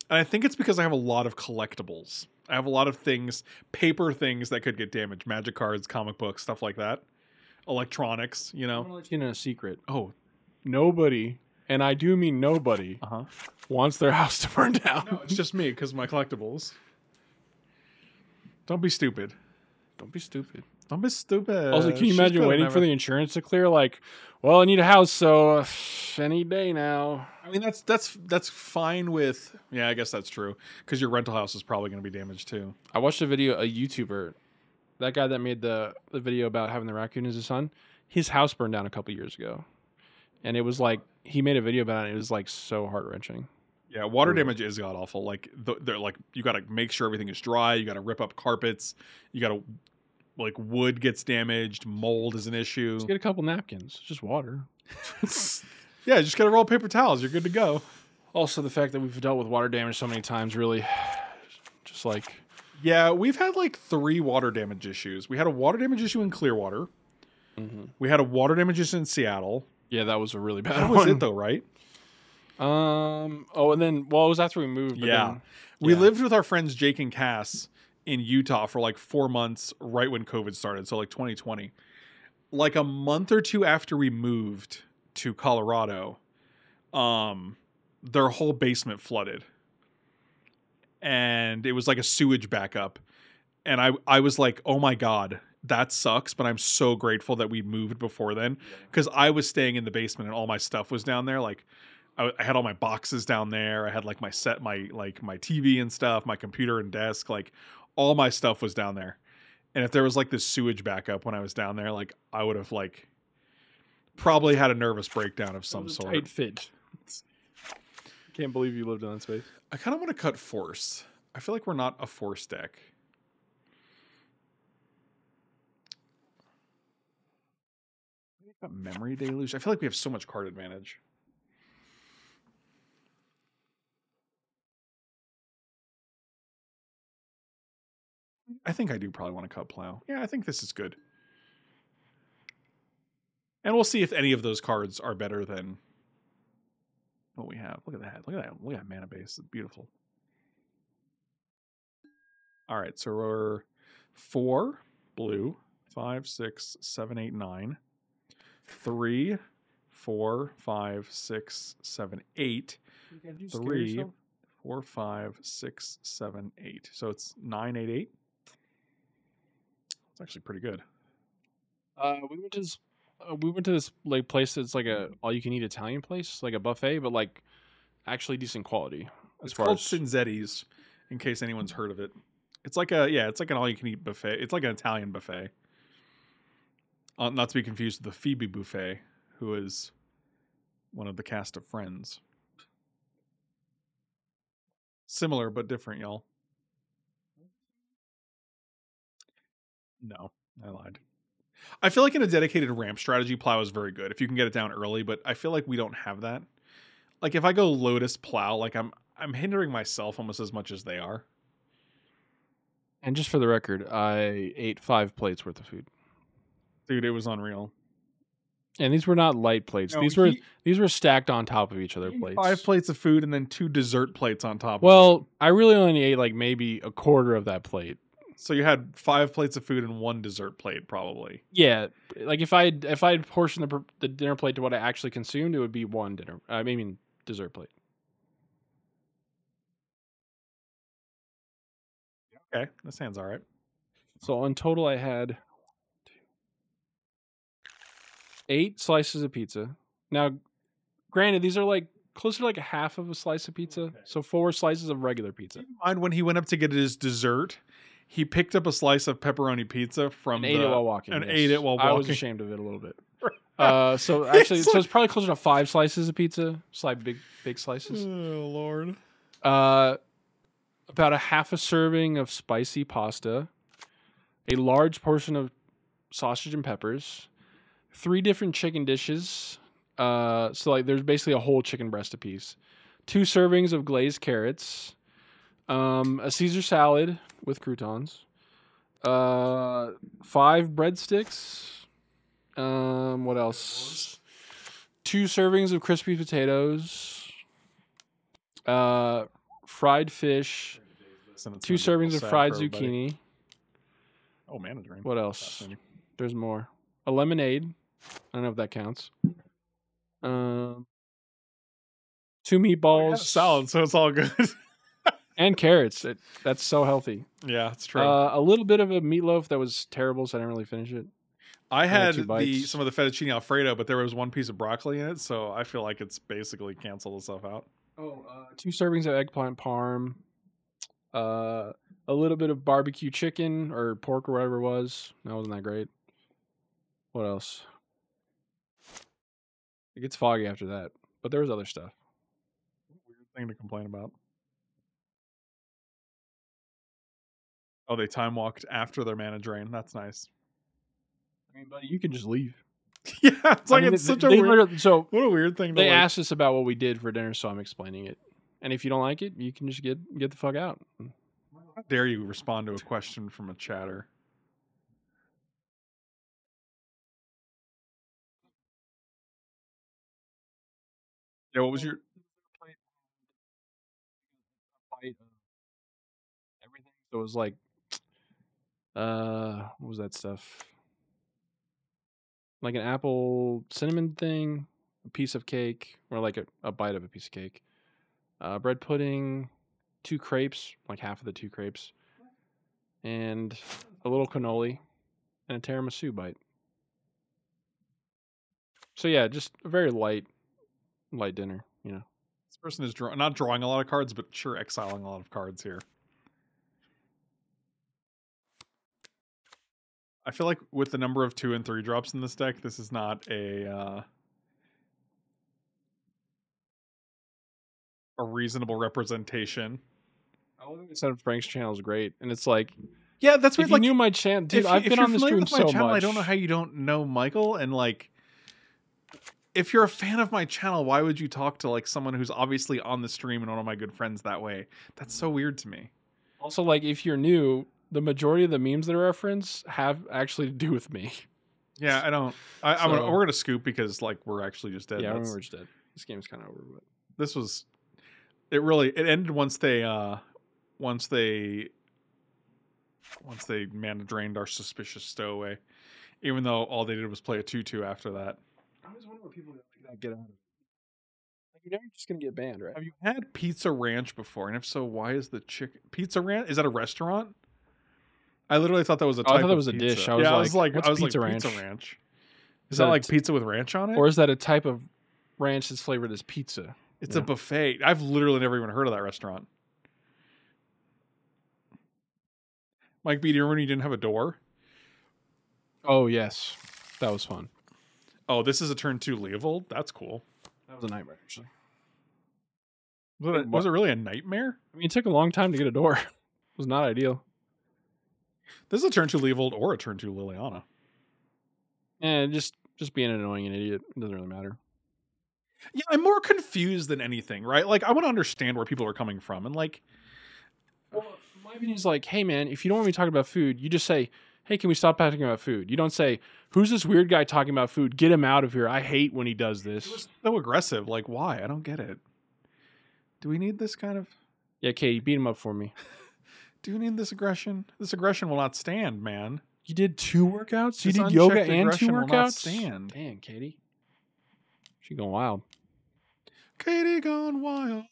And I think it's because I have a lot of collectibles. I have a lot of things, paper things that could get damaged, magic cards, comic books, stuff like that. Electronics, you I'm know. gonna let you in a secret. Oh, Nobody, and I do mean nobody, uh-huh. wants their house to burn down. No, it's just me because my collectibles. Don't be stupid. Don't be stupid. Don't be stupid. Also, can you She's imagine waiting for the insurance to clear? Like, well, I need a house, so any day now. I mean, that's that's that's fine with. Yeah, I guess that's true because your rental house is probably going to be damaged too. I watched a video, a YouTuber, that guy that made the the video about having the raccoon as a son. His house burned down a couple years ago, and it was like he made a video about it. And it was like so heart wrenching. Yeah, water damage is god awful. Like they're like you got to make sure everything is dry. You got to rip up carpets. You got to like wood gets damaged. Mold is an issue. Just get a couple napkins, It's just water. yeah, just got to roll of paper towels. You're good to go. Also, the fact that we've dealt with water damage so many times really, just like Yeah, we've had like three water damage issues. We had a water damage issue in Clearwater. We had a water damage issue in Seattle. yeah, that was a really bad That was it though, right? Um. Oh, and then well, it was after we moved. But Yeah. then- We Yeah. lived with our friends Jake and Cass in Utah for like four months, right when COVID started. So like 2020. Like a month or two after we moved to Colorado, um, their whole basement flooded, and it was like a sewage backup. And I I was like, oh my god, that sucks. But I'm so grateful that we moved before then because I was staying in the basement and all my stuff was down there. Like I, I had all my boxes down there. I had like my set, my like my TV and stuff, my computer and desk. Like all my stuff was down there, And if there was like this sewage backup when I was down there, like I would have like probably had a nervous breakdown of some It was a sort. Tight fit. Can't believe you lived in that space. I kind of want to cut force. I feel like we're not a force deck. Got memory deluge. I feel like we have so much card advantage. I think I do probably want to cut plow. Yeah, I think this is good. And we'll see if any of those cards are better than what we have. Look at that. Look at that. Look at that mana base. It's beautiful. All right, so we're four blue, five, six, seven, eight, nine, three, four, five, six, seven, eight, three, four, five, six, seven, eight. So it's nine, eight, eight. It's actually pretty good. Uh, we went to this. Uh, we went to this like place that's like a all you can eat Italian place, like a buffet, but like actually decent quality as It's far called as Cinzzetti's, in case anyone's heard of it. It's like a yeah, it's like an all-you-can-eat buffet. It's like an Italian buffet. Uh, not to be confused with the Phoebe Buffay, who is one of the cast of Friends. Similar but different, y'all. No, I lied. I feel like in a dedicated ramp strategy, plow is very good if you can get it down early, but I feel like we don't have that. Like if I go lotus plow, like I'm I'm hindering myself almost as much as they are. And just for the record, I ate five plates worth of food, Dude, it was unreal. and these were not light plates. No, these were he- these were stacked on top of each other plates. Five plates of food and then two dessert plates on top of. Well, I really only ate like maybe a quarter of that plate. So you had five plates of food and one dessert plate, probably. Yeah, like if I if I had portioned the the dinner plate to what I actually consumed, it would be one dinner. I mean dessert plate. Okay, that sounds all right. So in total, I had eight slices of pizza. Now, granted, these are like closer to like a half of a slice of pizza. So four slices of regular pizza. Mind when he went up to get his dessert, he picked up a slice of pepperoni pizza from And ate the, it while walking. and yes. ate it while walking. I was ashamed of it a little bit. Uh, so actually, so it's probably closer to five slices of pizza. Slight big big slices. Oh lord. Uh, about a half a serving of spicy pasta, a large portion of sausage and peppers, three different chicken dishes. Uh, so like there's basically a whole chicken breast apiece, two servings of glazed carrots, um, a Caesar salad with croutons, uh, five breadsticks. Um, what else? Two servings of crispy potatoes. Uh, fried fish, two servings of fried zucchini. Oh, mana drain. What else? There's more. A lemonade. I don't know if that counts. Um, two Oh, meatballs, salad, so it's all good. and carrots. It, that's so healthy. yeah, it's true. Uh, a little bit of a meatloaf that was terrible, so I didn't really finish it. I had had the some of the fettuccine alfredo, but there was one piece of broccoli in it, so I feel like it's basically canceled itself out. Oh, uh, two servings of eggplant parm. Uh, a little bit of barbecue chicken or pork or whatever it was. That wasn't that great. What else? It gets foggy after that, but there was other stuff. Weird thing to complain about. Oh, they time walked after their mana drain. That's nice. I mean, buddy, you can just leave. yeah, it's I like mean, it's they- such a weird. so What a weird thing. To they like- asked us about what we did for dinner, so I'm explaining it. And if you don't like it, you can just get get the fuck out. How dare you respond to a question from a chatter? Yeah, what was your? everything. So it was like, uh, what was that stuff? Like an apple cinnamon thing, a piece of cake, or like a, a bite of a piece of cake, uh, bread pudding, two crepes, like half of the two crepes, and a little cannoli, and a tiramisu bite. So yeah, just a very light, light dinner. You know. This person is draw- not drawing a lot of cards, but sure exiling a lot of cards here. I feel like with the number of two and three drops in this deck, this is not a uh, a reasonable representation. I love said Frank's channel is great, and it's like Yeah, that's if weird. you Like, knew my channel, dude, if you- I've if been on familiar stream so channel, much. I don't know how you don't know Michael, and like, if you're a fan of my channel, why would you talk to like someone who's obviously on the stream and one of my good friends that way? That's so weird to me. Also, like if you're new, the majority of the memes that I reference have actually to do with me. Yeah, I don't. I, I'm gonna, we're gonna scoop because like we're actually just dead. yeah, That's- we're just dead. This game's kind of over, but this was it really it ended once they uh once they once they mana drained our suspicious stowaway even though all they did was play a 2-2 after that I always wonder what people like that get out of it. Like you know, you're just gonna get banned, right? have you had pizza ranch before and if so why is the chicken pizza ranch is that a restaurant i literally thought that was a Oh, I thought that was a dish. I was yeah i was like, like what's i was Pizza like Ranch? pizza ranch is, Is that that like t- pizza with ranch on it Or is that a type of ranch that's flavored as pizza? it's yeah. a buffet i've literally never even heard of that restaurant mike b do you remember when you didn't have a door Oh yes, that was fun. Oh, this is a turn two Leovold? That's cool. That was a nightmare. Actually, Was it, was it really a nightmare? I mean, it took a long time to get a door. it was not ideal. This is a turn two Leovold or a turn two Liliana. And just just being an annoying an idiot it doesn't really matter. Yeah, I'm more confused than anything, right? Like, I want to understand where people are coming from. And, like, Well, my opinion is like, hey man, if you don't want me to talk about food, you just say, hey, can we stop talking about food? You don't say, who's this weird guy talking about food? Get him out of here. I hate when he does this. so aggressive. Like, why? I don't get it. Do we need this kind of. Yeah, Katie, beat him up for me. Do we need this aggression? This aggression will not stand, man. You did two workouts. You This did yoga and two aggression will not workouts. stand. Dang, Katie, she going wild. Katie gone wild.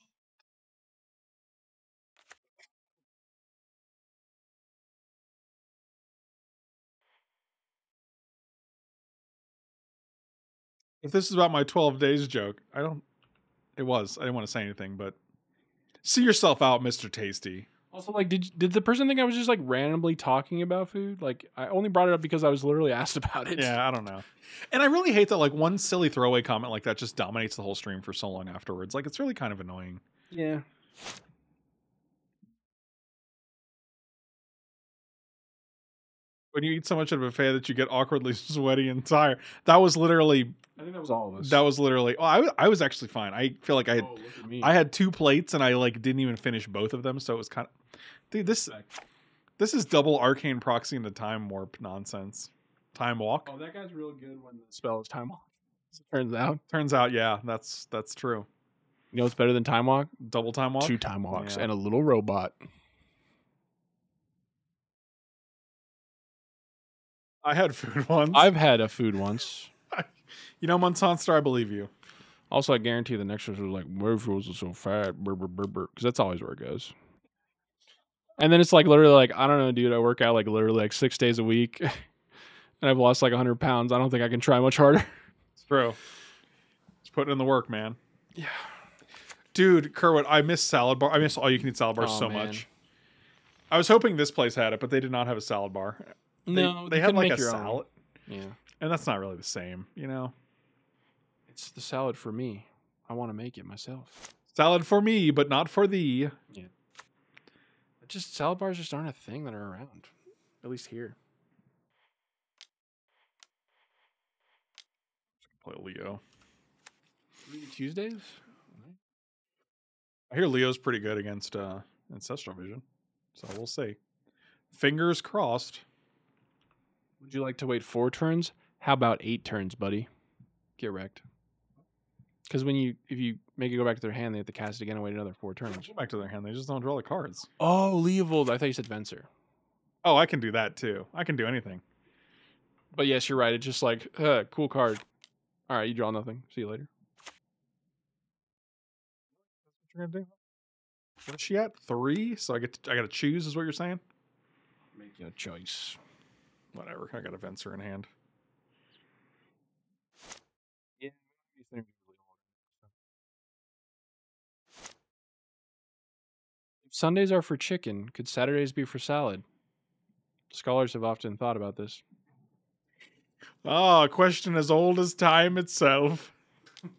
If this is about my 12 days joke, I don't. It was. I didn't want to say anything, but see yourself out, Mr. Tasty. Also, like, did did the person think I was just like randomly talking about food? Like, I only brought it up because I was literally asked about it. Yeah, I don't know. And I really hate that, like, one silly throwaway comment like that just dominates the whole stream for so long afterwards. Like, it's really kind of annoying. yeah. When you eat so much at a buffet that you get awkwardly sweaty and tired. That was literally I think that was all of us. That was literally. Oh, I, I was actually fine. I feel like I had Oh, look at me. I had two plates and I like didn't even finish both of them, so it was kind of. Dude, this this is double arcane proxy into time warp nonsense. Time walk. Oh, that guy's real good when the spell is time walk. As turns out, Turns out, yeah, that's that's true. you know what's better than time walk? Double time walk. Two time walks Yeah. and a little robot. I had food once. I've had a food once. you know, Monster, I believe you. Also, I guarantee the next one was like, "Wherefores are so fat?" Because that's always where it goes. And then it's like literally like I don't know, dude. I work out like literally like six days a week, and I've lost like hundred pounds. I don't think I can try much harder. It's true. It's putting in the work, man. Yeah. Dude, Kerwin, I miss salad bar. I miss all you can eat salad bars Oh, so man. much. I was hoping this place had it, but they did not have a salad bar. They, no, they had like a your own. salad, Yeah, and that's not really the same, you know. it's the salad for me. I want to make it myself. Salad for me, but not for thee. Just salad bars just aren't a thing that are around, at least here. Play Leo. Tuesdays. I hear Leo's pretty good against uh Ancestral Vision, so we'll see. Fingers crossed. Would you like to wait four turns? How about eight turns, buddy? Get wrecked. Because when you if you make it go back to their hand, they have to cast it again and wait another four turns. Go back to their hand. They just don't draw the cards. Oh, Leovold. I thought you said Venser. Oh, I can do that too. I can do anything. But yes, you're right. It's just like, uh, cool card. All right, you draw nothing. See you later. What you're gonna do? What is she at? Three. So I get to, I got to choose. Is what you're saying? Make a choice. Whatever. I got a Venser in hand. Sundays are for chicken, could Saturdays be for salad? Scholars have often thought about this. Ah, a question as old as time itself. The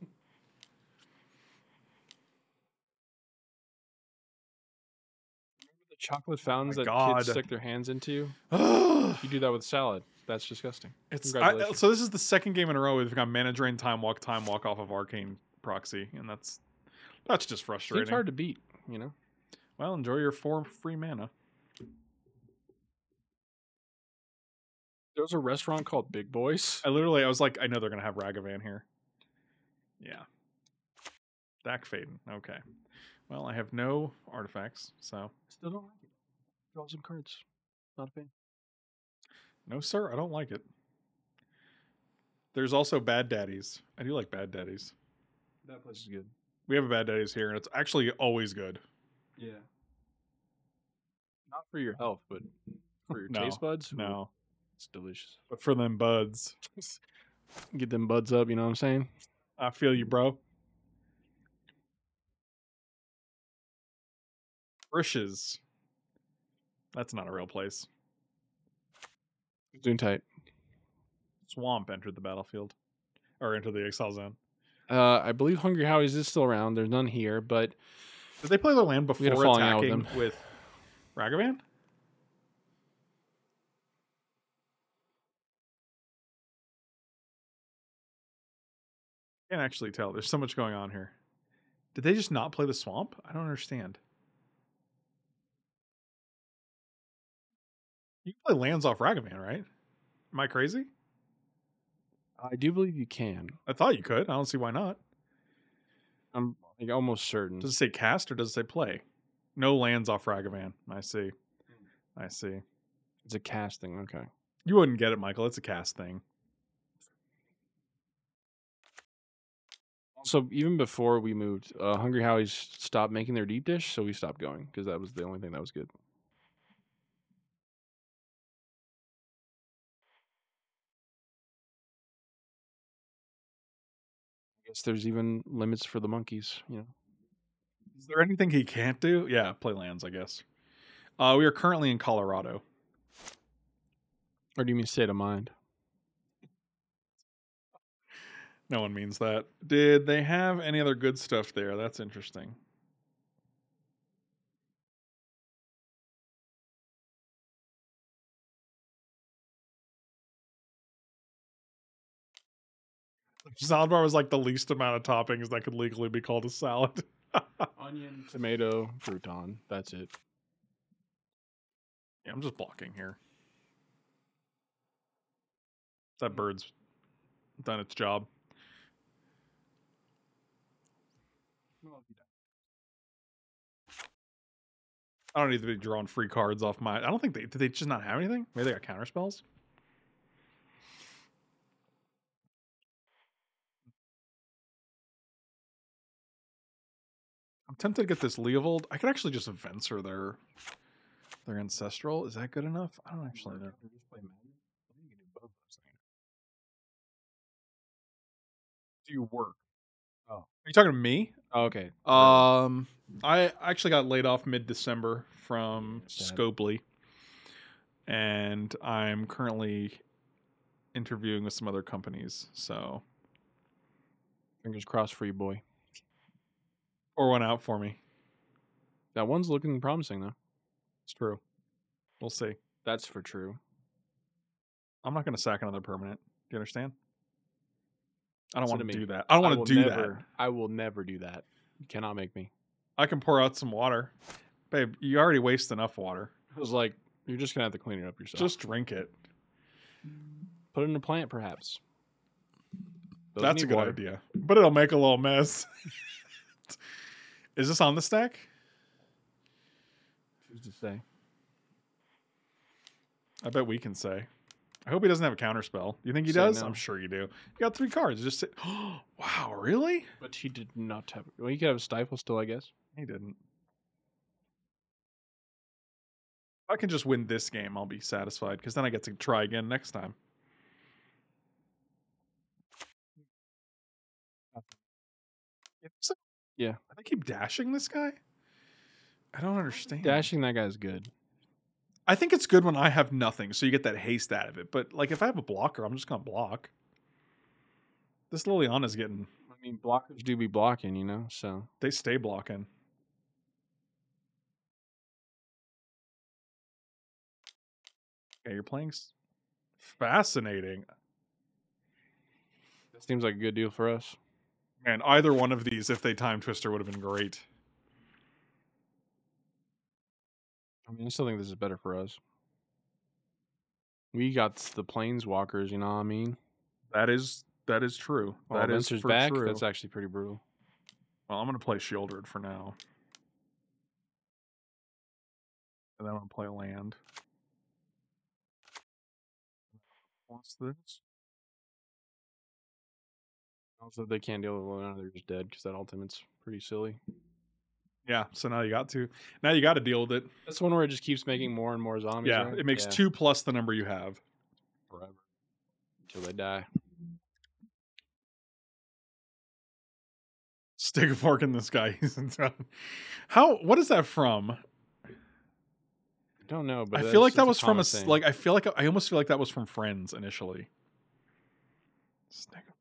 chocolate fountains my that God. kids stick their hands into. You do that with salad. That's disgusting. I, so this is the second game in a row we've got mana drain, time walk, time walk off of arcane proxy, and that's that's just frustrating. It's hard to beat, you know. Well, enjoy your four free mana. There was a restaurant called Big Boys. I literally, I was like, I know they're gonna have Ragavan here. Yeah. Dack Fayden. Okay. Well, I have no artifacts, so Still don't like it. Draw some cards. Not a fan. no, sir, I don't like it. There's also Bad Daddies. I do like Bad Daddies. That place is good. We have a Bad Daddies here, and it's actually always good. Yeah. Not for your health, but for your No, taste buds. ooh, No, it's delicious. but for them buds, Get them buds up. You know what I'm saying? I feel you, bro. Bushes. That's not a real place. Doing tight. Swamp entered the battlefield, or entered the exile zone. Uh, I believe Hungry Howie's is still around. There's none here, but Did they play the land We had a before with attacking them. with, Ragavan? Can't actually tell. There's so much going on here. Did they just not play the swamp? I don't understand. You can play lands off Ragavan, right? Am I crazy? I do believe you can. I thought you could. I don't see why not. I'm like almost certain. Does it say cast or does it say play? No lands off Ragavan. I see. I see. It's a casting. Okay. You wouldn't get it, Michael. It's a cast thing. Also, even before we moved, uh, Hungry Howie's stopped making their deep dish, so we stopped going because that was the only thing that was good. Guess there's even limits for the monkeys, you know. Is there anything he can't do? Yeah, play lands, I guess. Uh, we are currently in Colorado. Or do you mean state of mind? No one means that. Did they have any other good stuff there? That's interesting. Salad bar was like the least amount of toppings that could legally be called a salad. Onion, tomato, crouton. That's it. Yeah, I'm just blocking here. That bird's done its job. I don't need to be drawing free cards off my. I don't think they did. They just not have anything. Maybe they got counter spells. Tempted to get this Leovold. I could actually just Venser their their ancestral. Is that good enough? I don't actually know. Do you work? Oh. Are you talking to me? Oh, okay. Um, I actually got laid off mid December from Sad. Scopely, and I'm currently interviewing with some other companies. So, Fingers crossed for you, boy. Or one out for me. That one's looking promising, though. It's true. We'll see. That's for true. I'm not going to sack another permanent. Do you understand? I don't want to to do that. I don't want to do never, that. I will never do that. You cannot make me. I can pour out some water, babe. You already waste enough water. I was like, you're just gonna have to clean it up yourself. Just drink it. put it in a plant, perhaps. Those That's a good water. idea. But it'll make a little mess. Is this on the stack? Who's to say? I bet we can say. I hope he doesn't have a counter spell. You think he Say does? no. I'm sure you do. You got three cards. Just say, oh, wow, really? But he did not have. Well, he could have a stifle still, I guess. He didn't. If I can just win this game, I'll be satisfied because then I get to try again next time. You think so? Yeah. They keep dashing this guy. I don't understand. Dashing that guy's good. I think it's good when I have nothing, so you get that haste out of it. But like if I have a blocker, I'm just gonna block. This Liliana's getting I mean, blockers do be blocking, you know. So they stay blocking. Okay, you're playing fascinating. that seems like a good deal for us. Man, either one of these, if they Timetwister, would have been great. I mean, I still think this is better for us. We got the planeswalkers, you know what I mean? That is that is true. Well, that is for back. true. That's actually pretty brutal. Well, I'm gonna play Shieldred for now. And then I'm gonna play land. What's this? Also, they can't deal with Liliana, they're just dead because that ultimate's pretty silly. Yeah, so now you got to. Now you got to deal with it. That's one where it just keeps making more and more zombies. Yeah, right? it makes Yeah, two plus the number you have. forever until they die. Stick a fork in this guy. He's in town. How? What is that from? I don't know, but I feel like that was from a thing. like. I feel like I almost feel like that was from Friends initially. Stick a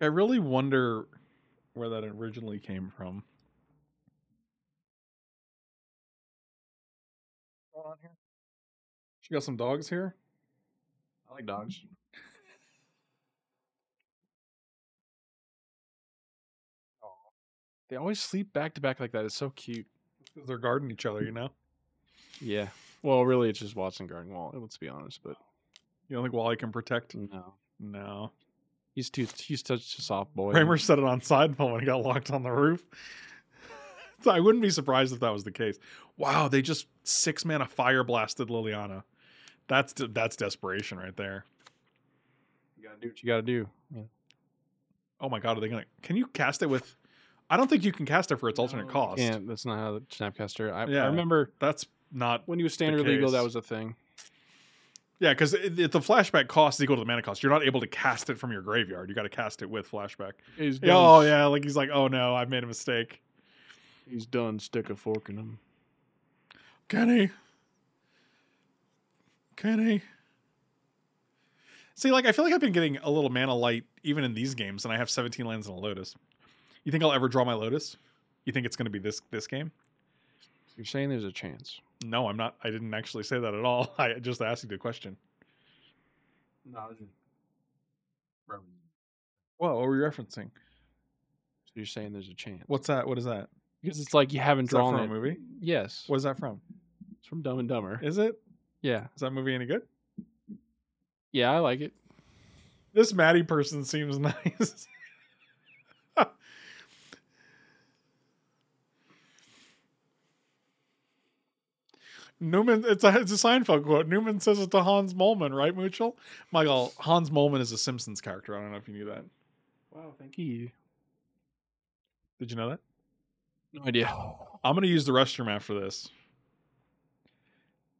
I really wonder where that originally came from. What's going on here? You got some dogs here? I like dogs. Mm. They always sleep back to back like that. It's so cute. They're guarding each other, you know? Yeah. Well, really, it's just Watson guarding Wall. Let's be honest, but oh. You don't think Wally can protect? no, No. He's too he's such a soft boy. Kramer set it on sideball when he got locked on the roof. so I wouldn't be surprised if that was the case. Wow, they just six mana fire blasted Liliana. That's de- that's desperation right there. You gotta do what you gotta do. Oh my god, are they gonna? Can you cast it with? I don't think you can cast it for its alternate No, you cost. Can't. That's not how the Snapcaster. I, Yeah. I remember That's not. when he was standard legal, that was a thing. Yeah, because if the flashback cost is equal to the mana cost, you're not able to cast it from your graveyard. You got to cast it with flashback. He's Yeah, oh yeah, like he's like, oh no, I've made a mistake. He's done. Stick a fork in him. Kenny. Kenny. See, like I feel like I've been getting a little mana light even in these games, and I have 17 lands and a Lotus. You think I'll ever draw my Lotus? You think it's going to be this this game? You're saying there's a chance. No, I'm not. I didn't actually say that at all. I just asked you the question. No. So Whoa, what were you referencing? So you're saying there's a chance? What's that? What is that? Because it's like you haven't Is that drawn from a it. movie? Yes. What is that from? It's from Dumb and Dumber. Is it? Yeah. Is that movie any good? Yeah, I like it. This Maddie person seems nice. Newman, it's a it's a Seinfeld quote. Newman says it to Hans Moleman, right, Moochel? Michael, Hans Moleman is a Simpsons character. I don't know if you knew that. Wow, thank you. Did you know that? No idea. I'm gonna use the restroom after this.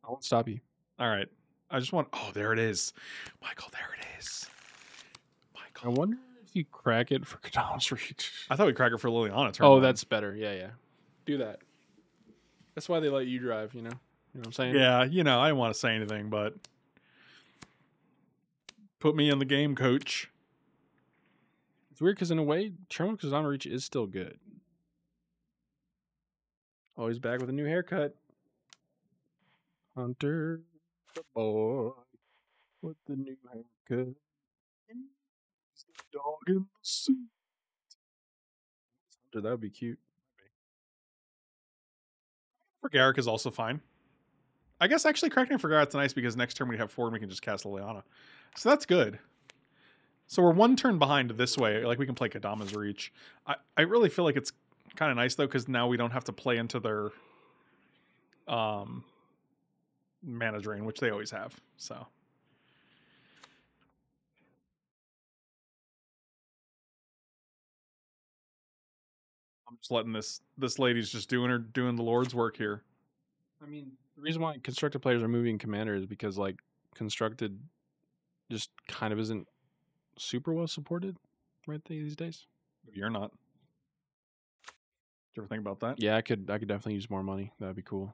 I won't stop you. All right. I just want. Oh, there it is, Michael. There it is, Michael. I wonder if you crack it for Kodamas Reach. I thought we'd crack it for Liliana. turn Oh, one. that's better. Yeah, yeah. Do that. That's why they let you drive, you know? You know what I'm saying? Yeah, you know, I didn't want to say anything, but put me in the game, coach. It's weird because in a way, Terminal Kazama Reach is still good. Oh, he's back with a new haircut. Hunter, the boy, with the new haircut. He's the dog in the suit. Hunter, that would be cute. For Garruk is also fine. I guess actually cracking for Garruk's nice because next turn we have four and we can just cast Liliana. So that's good. So we're one turn behind this way. Like we can play Kodama's Reach. I, I really feel like it's kind of nice though because now we don't have to play into their um mana drain, which they always have. So I'm just letting this this lady's just doing her doing the Lord's work here. I mean, the reason why constructed players are moving commander is because like constructed just kind of isn't super well supported right these days. You're not. Did you ever think about that? Yeah, I could I could definitely use more money. That'd be cool.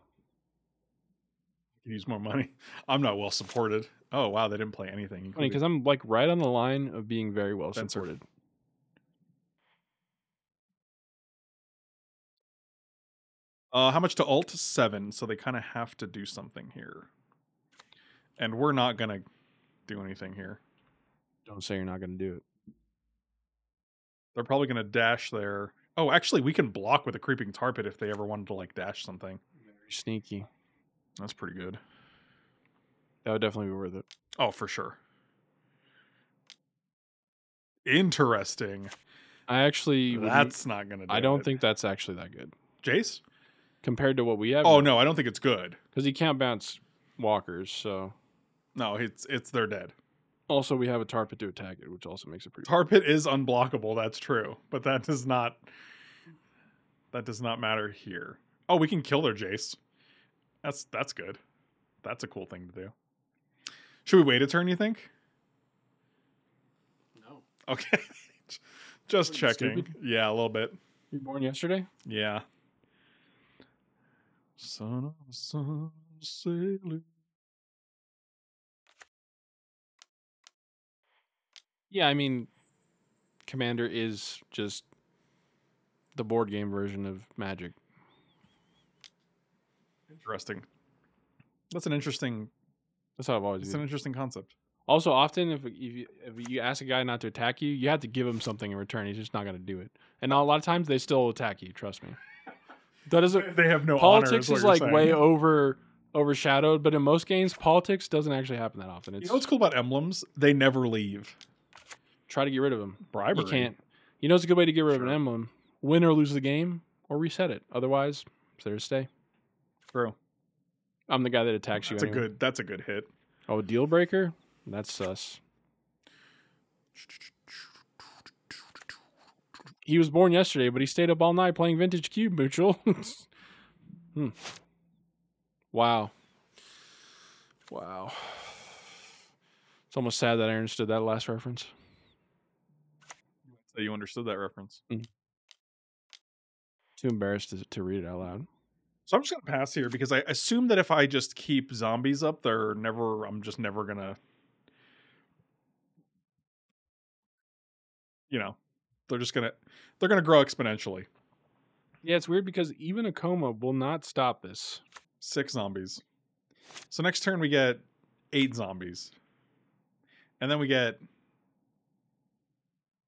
Use more money. I'm not well supported. Oh wow, they didn't play anything. Funny because I'm like right on the line of being very well Spencer. supported. Uh, how much to alt? Seven. So they kind of have to do something here. And we're not going to do anything here. Don't say you're not going to do it. They're probably going to dash there. Oh, actually, we can block with a creeping tar pit if they ever wanted to like dash something. Very sneaky. That's pretty good. That would definitely be worth it. Oh, for sure. Interesting. I actually That's not going to do I don't it. think that's actually that good Jace? Compared to what we have. Oh, no, I don't think it's good. because he can't bounce walkers. So No, it's it's they're dead. also we have a tar pit to attack it, which also makes it pretty. Tar pit is unblockable, that's true. But that does not that does not matter here. Oh, we can kill their Jace. That's that's good. That's a cool thing to do. Should we wait a turn, you think? No, Okay. Just What, checking. stupid? Yeah, a little bit. you born yesterday. Yeah. Son of a son, sailor. Yeah, I mean, Commander is just the board game version of Magic. Interesting. That's an interesting That's how I've always that's viewed an interesting concept. Also, often if, if you if you ask a guy not to attack you, you have to give him something in return. He's just not going to do it. And a lot of times they still attack you. Trust me. That doesn't. They have no honor, politics what is you're like saying. way over overshadowed, but in most games, politics doesn't actually happen that often. It's You know what's cool about emblems? They never leave. try to get rid of them. Bribery. You can't. You know, it's a good way to get rid of an emblem: win or lose the game, or reset it. Otherwise, it's there to stay. True. I'm the guy that attacks you. That's a anyway. good. That's a good hit. Oh, deal breaker. That's sus. He was born yesterday, but he stayed up all night playing Vintage Cube, Mutual. hmm. Wow. Wow. It's almost sad that I understood that last reference. So you understood that reference. Too embarrassed to, to read it out loud. So I'm just gonna pass here because I assume that if I just keep zombies up, they're never. I'm just never gonna. You know, they're just gonna. They're gonna grow exponentially. Yeah, it's weird because even a coma will not stop this. Six zombies. So next turn we get eight zombies, and then we get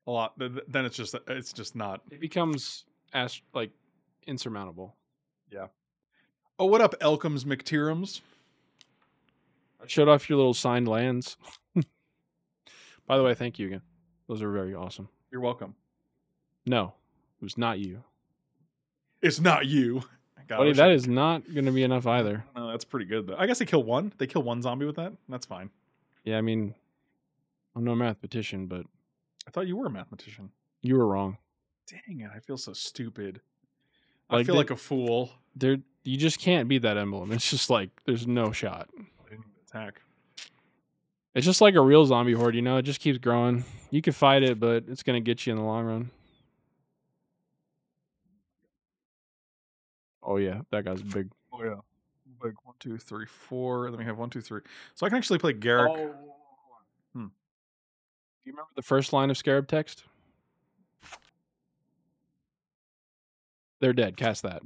a lot. th- th- Then it's just it's just not. It becomes ast- like insurmountable. Yeah. Oh, what up, Elkums McTeerums? Shut off your little signed lands. By the way, thank you again. Those are very awesome. You're welcome. No, it was not you. It's not you. God, Buddy, that I- is not going to be enough either. No, that's pretty good though. I guess they kill one. They kill one zombie with that. That's fine. Yeah, I mean, I'm no mathematician, but I thought you were a mathematician. you were wrong. Dang it! I feel so stupid. I feel they- like a fool. There, you just can't beat that emblem. It's just like there's no shot. I didn't even attack. It's just like a real zombie horde, you know. It just keeps growing. You can fight it, but it's going to get you in the long run. Oh yeah, that guy's big. Oh yeah. Like one, two, three, four. Then we have one, two, three. So I can actually play Garruk. Hmm. Do you remember the first line of Scarab text? They're dead. Cast that.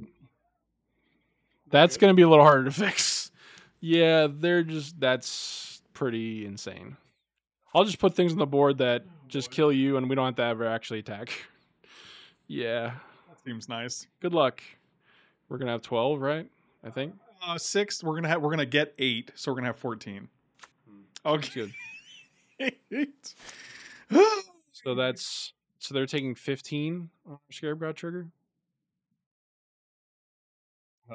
That's going to be a little harder to fix. Yeah, they're just that's pretty insane. I'll just put things on the board that just kill you and we don't have to ever actually attack. yeah. That seems nice. Good luck. We're going to have 12, right? I think. Uh, six. We're gonna have. We're gonna get eight. So we're gonna have fourteen. Okay. Good. So that's so they're taking 15 on Scarecrow trigger.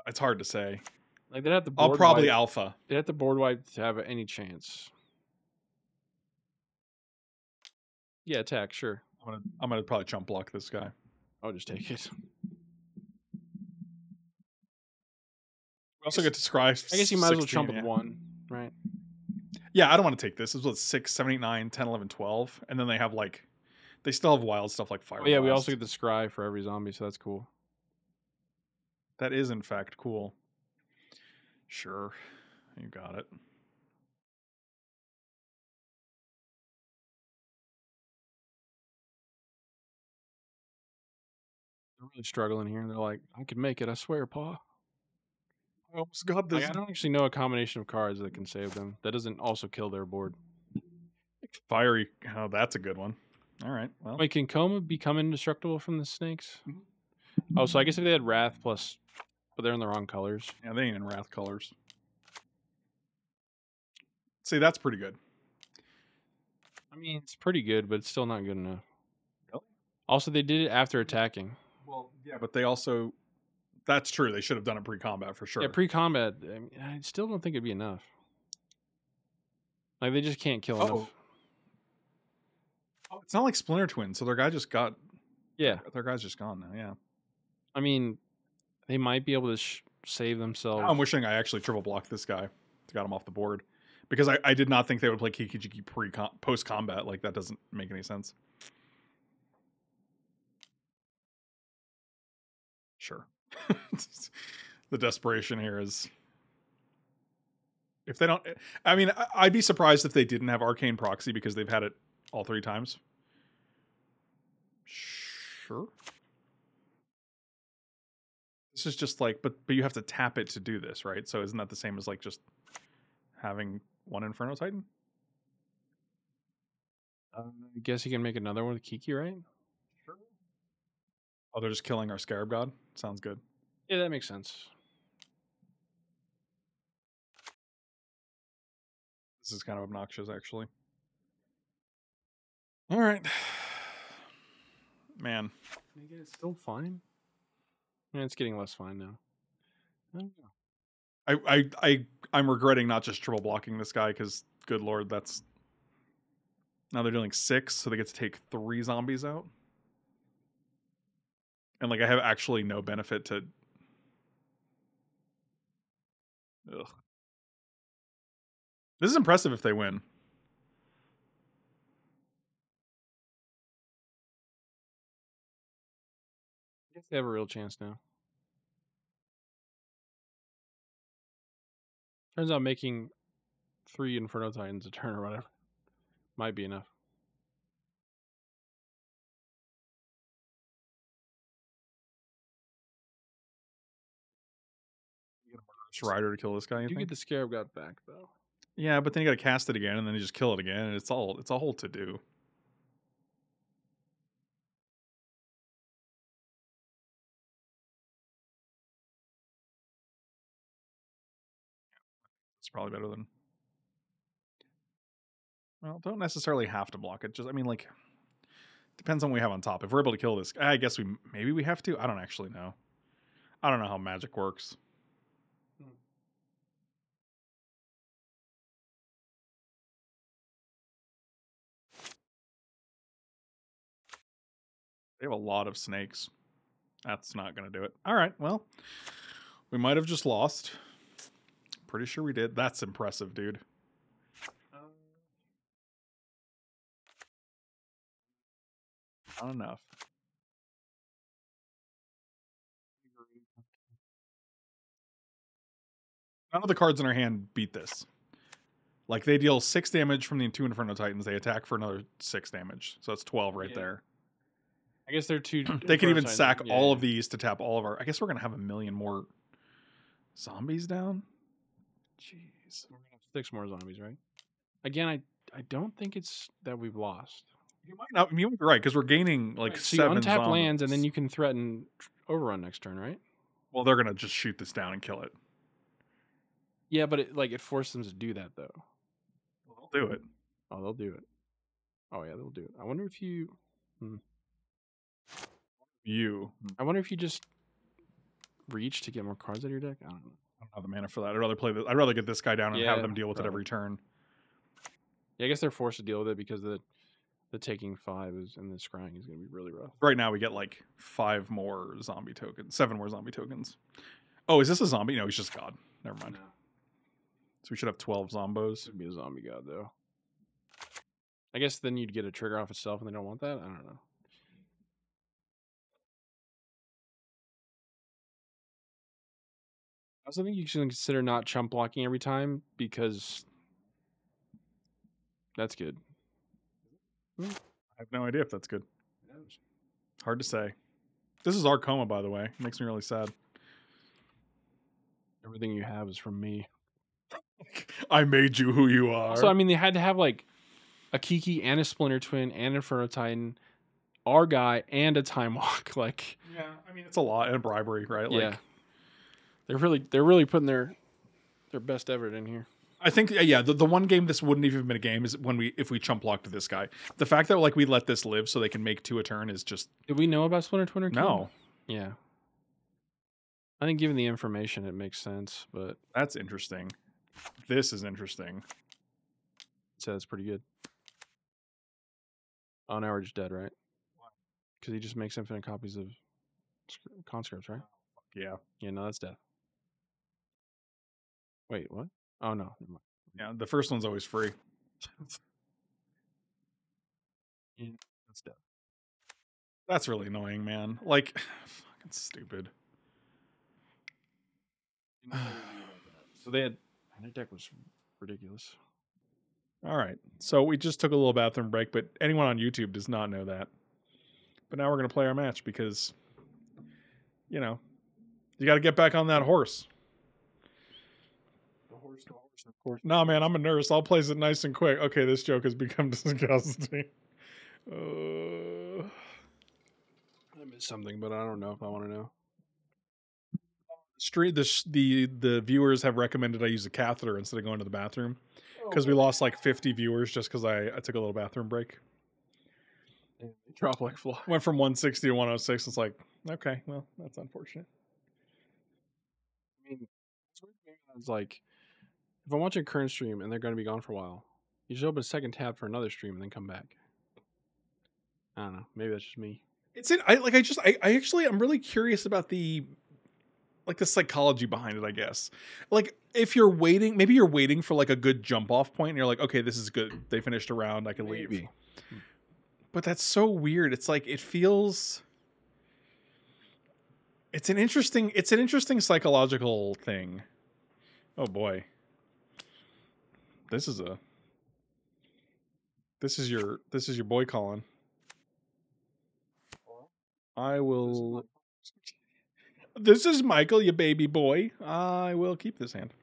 it's hard to say. Like they'd have to I'll probably wipe- alpha. They'd have to board wipe to have any chance. Yeah, attack, sure. I'm gonna. I'm gonna probably chump block this guy. I'll just take it. Also get to scry. I guess you might as well jump yeah. with one, right? Yeah, I don't want to take this. This is what six, seven, eight, nine, 10, 11, 12. And then they have like, they still have wild stuff like fire. Oh, yeah, we also get the scry for every zombie, so that's cool. That is in fact cool. Sure. You got it. They're really struggling here. They're like, I could make it. I swear, Paw. I almost got this Like, I don't actually know a combination of cards that can save them. That doesn't also kill their board. fiery. Oh, that's a good one. All right. Well, Wait, can Koma become indestructible from the snakes? Mhm. Oh, so I guess if they had Wrath plus, but they're in the wrong colors. yeah, they ain't in wrath colors. See, that's pretty good. I mean, it's pretty good, but it's still not good enough. Really? Also, they did it after attacking. Well, yeah, but they also. That's true. They should have done it pre-combat for sure. Yeah, pre-combat. I, mean, I still don't think it'd be enough. Like they just can't kill Oh. enough. Oh, it's not like Splinter Twins, so their guy just got. Yeah, Their guy's just gone now. Yeah. I mean, they might be able to sh- save themselves. I'm wishing I actually triple blocked this guy to got him off the board because I, I did not think they would play Kiki Jiki pre post combat. Like that doesn't make any sense. Sure. the desperation here is if they don't. I mean, I'd be surprised if they didn't have arcane proxy because they've had it all three times. Sure. This is just like, but but you have to tap it to do this, right? So isn't that the same as like just having one Inferno Titan? Uh, I guess you can make another one with Kiki, right? Oh, they're just killing our Scarab God. Sounds good. Yeah, that makes sense. This is kind of obnoxious, actually. All right, man. Again, it's still fine. Yeah, it's getting less fine now. I don't know. I I I I'm regretting not just triple blocking this guy because good lord, that's now they're dealing six, so they get to take three zombies out. And like I have actually no benefit to Ugh. This is impressive if they win. I guess they have a real chance now. Turns out making three Inferno Titans a turn or whatever might be enough. Strider to kill this guy. You You get the Scarab God back though. Yeah, but then you got to cast it again, and then you just kill it again, and it's all it's a whole to do. It's probably better than. Well, don't necessarily have to block it. Just, I mean, like, depends on what we have on top. If we're able to kill this, I guess we maybe we have to. I don't actually know. I don't know how magic works. They have a lot of snakes. That's not going to do it. All right. Well, we might have just lost. Pretty sure we did. That's impressive, dude. Not enough. None of the cards in our hand beat this. Like they deal six damage from the two Inferno Titans. They attack for another six damage. So that's twelve right Yeah. there. I guess they're two. They can even sack Yeah, all yeah. of these to tap all of our. I guess we're gonna have a million more zombies down. Jeez. We're gonna have six more zombies, right? Again, I I don't think it's that we've lost. You might not. You might be right because we're gaining like Right, so you seven untap lands and then you can threaten overrun next turn, right? Well, they're gonna just shoot this down and kill it. Yeah, but it, like it forced them to do that though. Well, they'll do it. Oh, they'll do it. Oh yeah, they'll do it. I wonder if you. Hmm. You. Hmm. I wonder if you just reach to get more cards out of your deck. I don't know. I don't have the mana for that. I'd rather play this. I'd rather get this guy down and have them deal with it every turn. Yeah, I guess they're forced to deal with it because the the taking five is and the scrying is going to be really rough. Right now, we get like five more zombie tokens, seven more zombie tokens. Oh, is this a zombie? No, he's just God. Never mind. So we should have twelve zombos. Should be a zombie god though. I guess then you'd get a trigger off itself, and they don't want that. I don't know. Also think you should consider not chump blocking every time because that's good. Hmm. I have no idea if that's good. Hard to say. This is Arcoma, by the way. Makes me really sad. Everything you have is from me. I made you who you are. So I mean, they had to have like a Kiki and a Splinter Twin and Inferno Titan, our guy and a Time Walk. Like, yeah, I mean it's a lot and bribery, right? Like, yeah, they're really they're really putting their their best effort in here. I think yeah, the, the one game this wouldn't even have been a game is when we if we chump blocked this guy. The fact that like we let this live so they can make two a turn is just Did we know about Splinter Twin or King? no. Yeah. I think given the information, it makes sense, but That's interesting. This is interesting. says pretty good. On average, dead, right? Because he just makes infinite copies of conscripts, right? Oh, yeah, Yeah, no, that's death. Wait, what? Oh no, yeah. The first one's always free. that's death. That's really annoying, man. Like, fucking stupid. So they had their deck was ridiculous. All right. So we just took a little bathroom break, but anyone on YouTube does not know that. But now we're going to play our match because, you know, you got to get back on that horse. The horse, the horse, of course. Nah, man, I'm a nurse. I'll place it nice and quick. Okay, this joke has become disgusting. Uh, I missed something, but I don't know if I want to know. street the the the viewers have recommended I use a catheter instead of going to the bathroom because we lost like 50 viewers just because I, I took a little bathroom break. Drop like fly. Went from 160 to 106. It's like okay, well that's unfortunate. I mean, it's weird to me when It's like if I'm watching a current stream and they're going to be gone for a while, you just open a second tab for another stream and then come back. I don't know. Maybe that's just me. It's in I like I just I, I actually I'm really curious about the like the psychology behind it, I guess. Like if you're waiting, maybe you're waiting for like a good jump off point and you're like, okay, this is good. They finished a round, I can leave. Hmm. But that's so weird. It's like it feels It's an interesting it's an interesting psychological thing. Oh boy. This is a This is your this is your boy calling. I will This is Michael, you baby boy. I will keep this hand.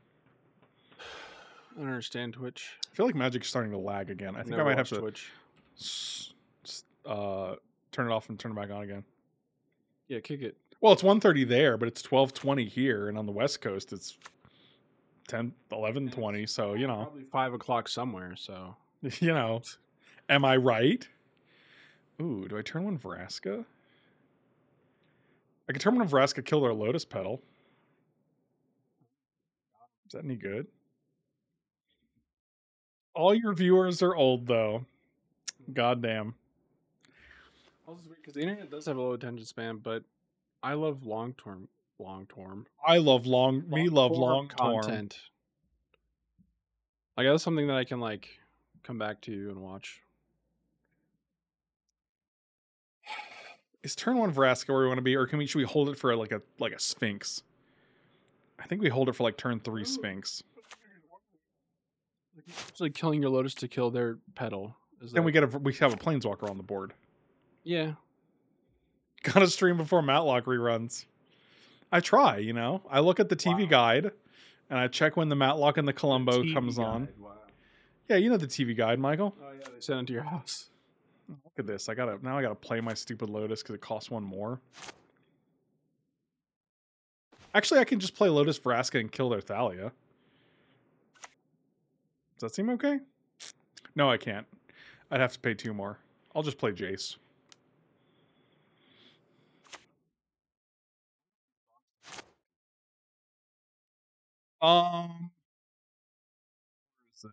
I don't understand Twitch. I feel like Magic's starting to lag again. I think I might have to Twitch. s- s- uh, turn it off and turn it back on again. Yeah, kick it. Well, it's 1.30 there, but it's 12.20 here, and on the West Coast, it's 10, 11.20, so, you know, Probably five o'clock somewhere. So you know, am I right? Ooh, do I turn one Vraska? I could turn one Vraska, kill their Lotus Petal. Is that any good? All your viewers are old, though. Goddamn. because the internet does have a low attention span, but I love long term, long term, I love long. Me love long content. Like that's something that I can like come back to and watch. Is turn one Vraska where we want to be, or can we? Should we hold it for like a like a Sphinx? I think we hold it for like turn three Sphinx. It's like killing your lotus to kill their petal. Is Then that- we get a we have a planeswalker on the board. yeah. Gotta stream before Matlock reruns. I try, you know. I look at the TV Wow. guide and I check when the Matlock and the Columbo TV comes on. Wow. Yeah, you know the TV guide, Michael. Oh yeah, they sent it to your house. Oh, look at this. I gotta now I gotta play my stupid Lotus because it costs one more. Actually, I can just play Lotus Vraska and kill their Thalia. Does that seem okay? No, I can't. I'd have to pay two more. I'll just play Jace. Um, where is it?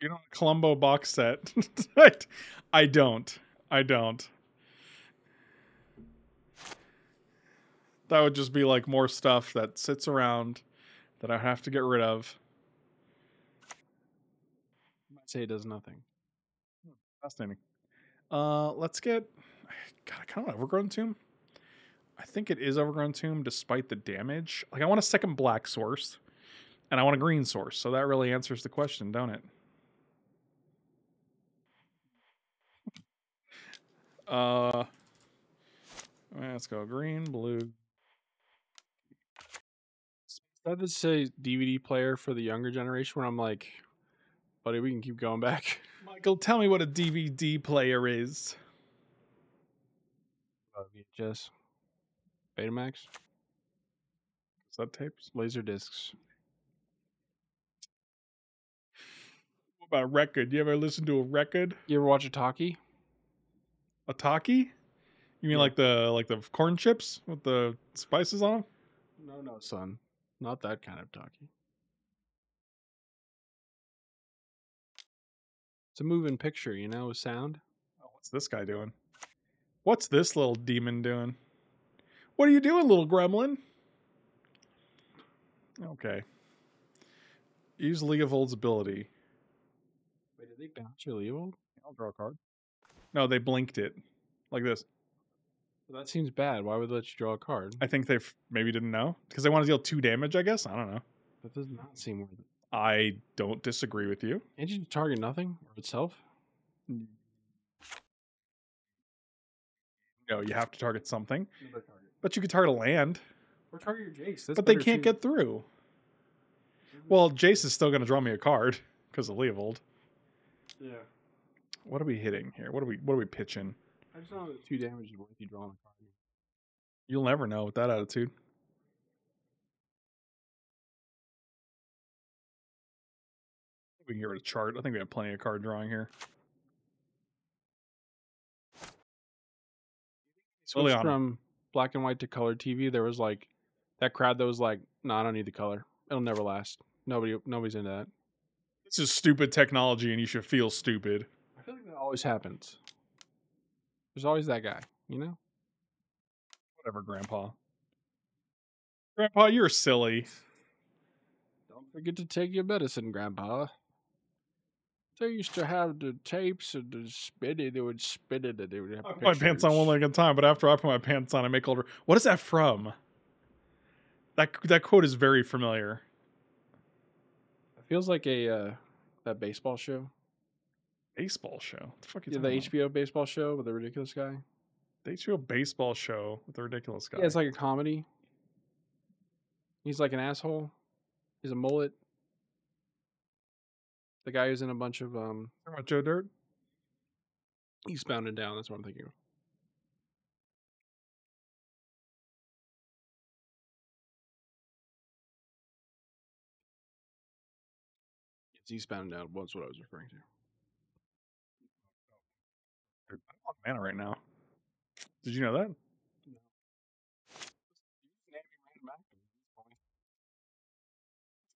You know, a Columbo box set. I don't. I don't. That would just be like more stuff that sits around that I have to get rid of. I might say it does nothing. Fascinating. Uh, let's get. God, I kind of overgrown tomb. I think it is Overgrown Tomb despite the damage. Like I want a second black source and I want a green source. So that really answers the question, don't it? Uh let's go green, blue. That does say DVD player for the younger generation. Where I'm like, buddy, we can keep going back. Michael, tell me what a DVD player is. Uh, VHS, Betamax, Is that tapes? laser discs. What about a record? You ever listen to a record? You ever watch a talkie? A talkie? You mean Yeah. like the like the corn chips with the spices on them? No, no, son, not that kind of talkie. It's a moving picture, you know, with sound. Oh, what's this guy doing? What's this little demon doing? What are you doing, little gremlin? Okay. Use Leovold's ability. Wait, did they bounce your Leo? I'll draw a card. No, they blinked it like this. Well, that seems bad. Why would they let you draw a card? I think they maybe didn't know because they want to deal two damage. I guess I don't know. That does not seem worth it. I don't disagree with you. Can't you target nothing or itself? No, you have to target something. But you could target a land, Or target your Jace. That's but they better can't too. get through. Well, Jace is still going to draw me a card because of Leovold. Yeah. What are we hitting here? What are we what are we pitching? I just know that two damage is worth you drawing a card. You'll never know with that attitude. We can get rid of chart. I think we have plenty of card drawing here. Switched Liliana. from black and white to color TV. There was like that crowd that was like, "No, I don't need the color. It'll never last. Nobody, nobody's into that." This is stupid technology, and you should feel stupid. I feel like that always happens. There's always that guy, you know. Whatever, Grandpa. Grandpa, you're silly. Don't forget to take your medicine, Grandpa. They used to have the tapes and the spin it. They would spin it and they would have I put my pants on one leg at a time, but after I put my pants on, I make older. What is that from? That that quote is very familiar. It feels like a uh, that baseball show. Baseball show. What the fuck you Yeah, the about? HBO baseball show with the ridiculous guy. The HBO baseball show with the ridiculous guy. Yeah, it's like a comedy. He's like an asshole. He's a mullet. The guy who's in a bunch of um about Joe Dirt. Eastbound and Down. That's what I'm thinking of. It's Eastbound and Down. Was what I was referring to. I'm on mana right now. Did you know that?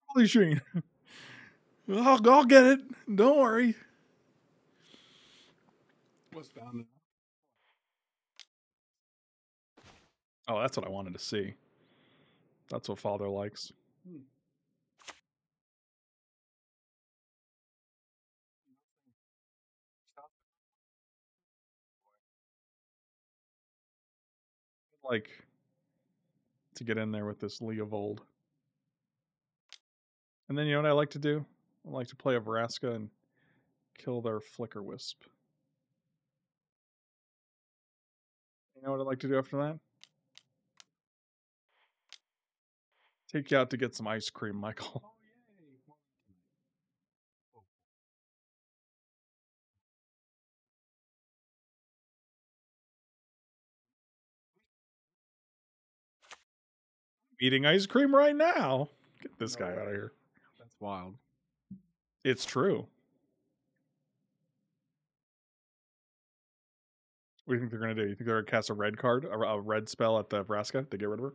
Holy shit. I'll, I'll get it. Don't worry. Westbound and Oh, that's what I wanted to see. That's what father likes. Hmm. Like to get in there with this Leovold. And then you know what I like to do? I like to play a Vraska and kill their Flicker Wisp. You know what I'd like to do after that? Take you out to get some ice cream, Michael. Oh, Eating ice cream right now. Get this guy out of here. That's wild. It's true. What do you think they're going to do? You think they're going to cast a red card, a, a red spell at the Vraska to get rid of her?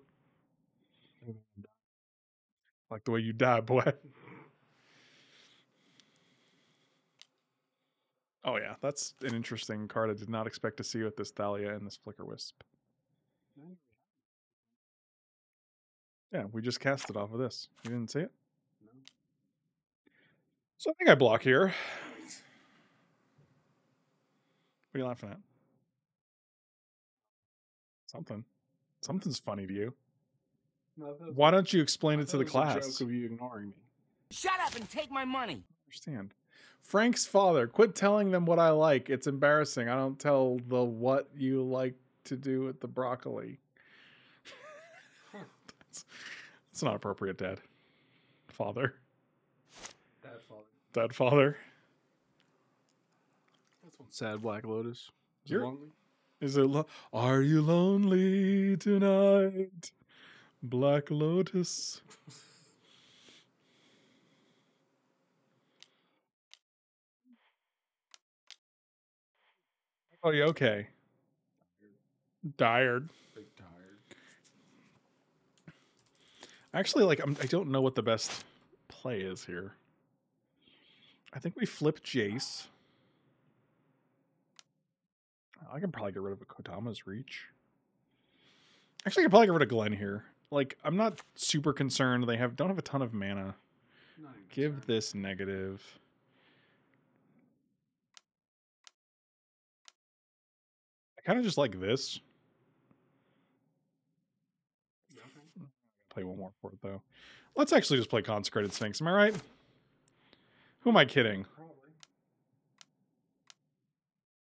Like the way you die, boy. Oh yeah, that's an interesting card. I did not expect to see with this Thalia and this Flicker Wisp. Yeah, we just cast it off of this. You didn't see it? So I think I block here. What are you laughing at? Something. Something's funny to you. Why don't you explain it to the class? Joke of you ignoring me. Shut up and take my money. understand. Frank's father, quit telling them what I like. It's embarrassing. I don't tell the what you like to do with the broccoli. that's, that's not appropriate, Dad. Father. Dad father. That's one sad Black Lotus. Is it You're- lonely? Is it lo- Are you lonely tonight? Black Lotus. Oh, you okay? Tired. Big tired. Actually, like I'm, I don't know what the best play is here. I think we flip Jace. I can probably get rid of a Kodama's reach. Actually, I can probably get rid of Glen here. Like, I'm not super concerned. They have don't have a ton of mana. Give concerned. this negative. I kind of just like this. Play one more for it though. Let's actually just play Consecrated Sphinx. Am I right? Who am I kidding? Probably.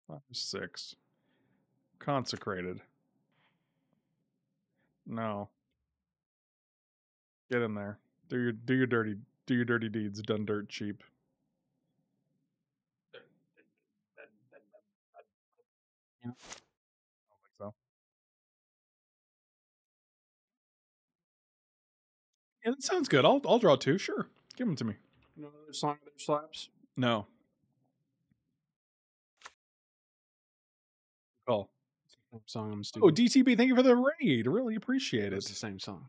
Five, six. Consecrated. No. Get in there. Do your do your dirty do your dirty deeds. Done dirt cheap. I don't think so. Yeah, that sounds good. I'll I'll draw two. Sure, give them to me. No other song that slaps. No. Call. Song I'm Oh, stupid. DTB, thank you for the raid. Really appreciate it's it. the same song.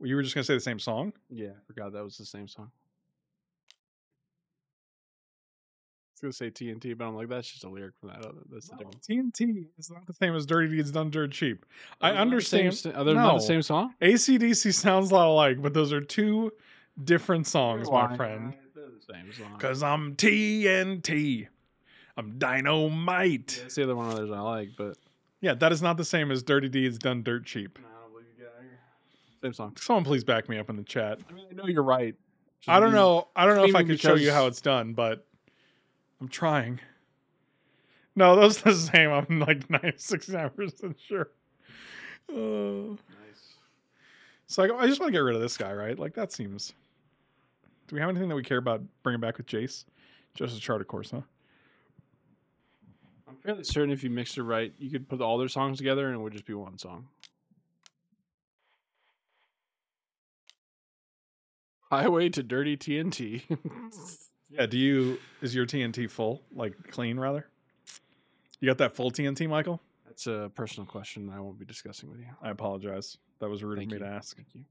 You were just gonna say the same song. Yeah, I forgot that was the same song. I was gonna say TNT, but I'm like, that's just a lyric from that other. That's the difference. TNT is not the same as Dirty Deeds Done Dirt Cheap. I Are the same understand. s- Are they not the same song? ACDC sounds a lot alike, but those are two different songs, my friend. They're the same song. Because I'm TNT. I'm dynamite. That's the other one of theirs I like, but Yeah, that is not the same as Dirty Deeds Done Dirt Cheap. I don't believe you got. Same song. Someone please back me up in the chat. I mean, I know you're right. Just I don't be- know. I don't know if I could show you how it's done, but I'm trying. No, those are the same. I'm like 96% sure. Uh, Nice. so I, I just want to get rid of this guy, right? Like that seems. Do we have anything that we care about bringing back with Jace? Just a chart, of course, huh? I'm fairly certain if you mixed it right, you could put all their songs together and it would just be one song. Highway to Dirty TNT. Yeah. Do you is your TNT full, like clean rather? You got that full TNT, Michael? That's a personal question I won't be discussing with you. I apologize. That was rude Thank of me you. to ask. Thank you.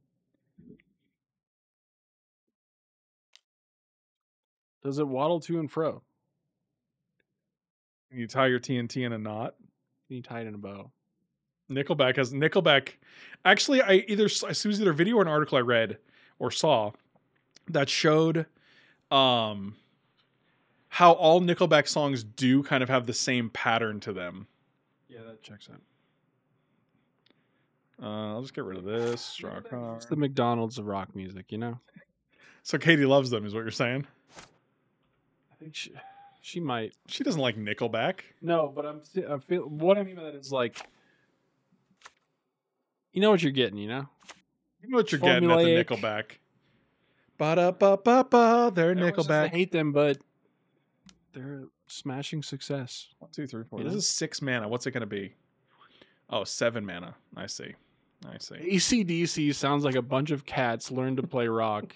Does it waddle to and fro? Can you tie your TNT in a knot? Can you tie it in a bow? Nickelback has Nickelback. Actually, I either s- it was either a video or an article I read or saw that showed um how all Nickelback songs do kind of have the same pattern to them. Yeah, that checks out. Uh, I'll just get rid of this. Card. It's the McDonald's of rock music, you know? So Katie loves them, is what you're saying? I think she, she might. She doesn't like Nickelback. No, but I'm I feel what I mean by that is like you know what you're getting, you know? You know what you're getting at the Nickelback. Ba da ba ba ba. They're Everyone says they Nickelback. hate them, but they're smashing success. One, two, three, four. You This know? is six mana. What's it going to be? Oh, seven mana. I see. I see. ACDC sounds like a bunch of cats learned to play rock.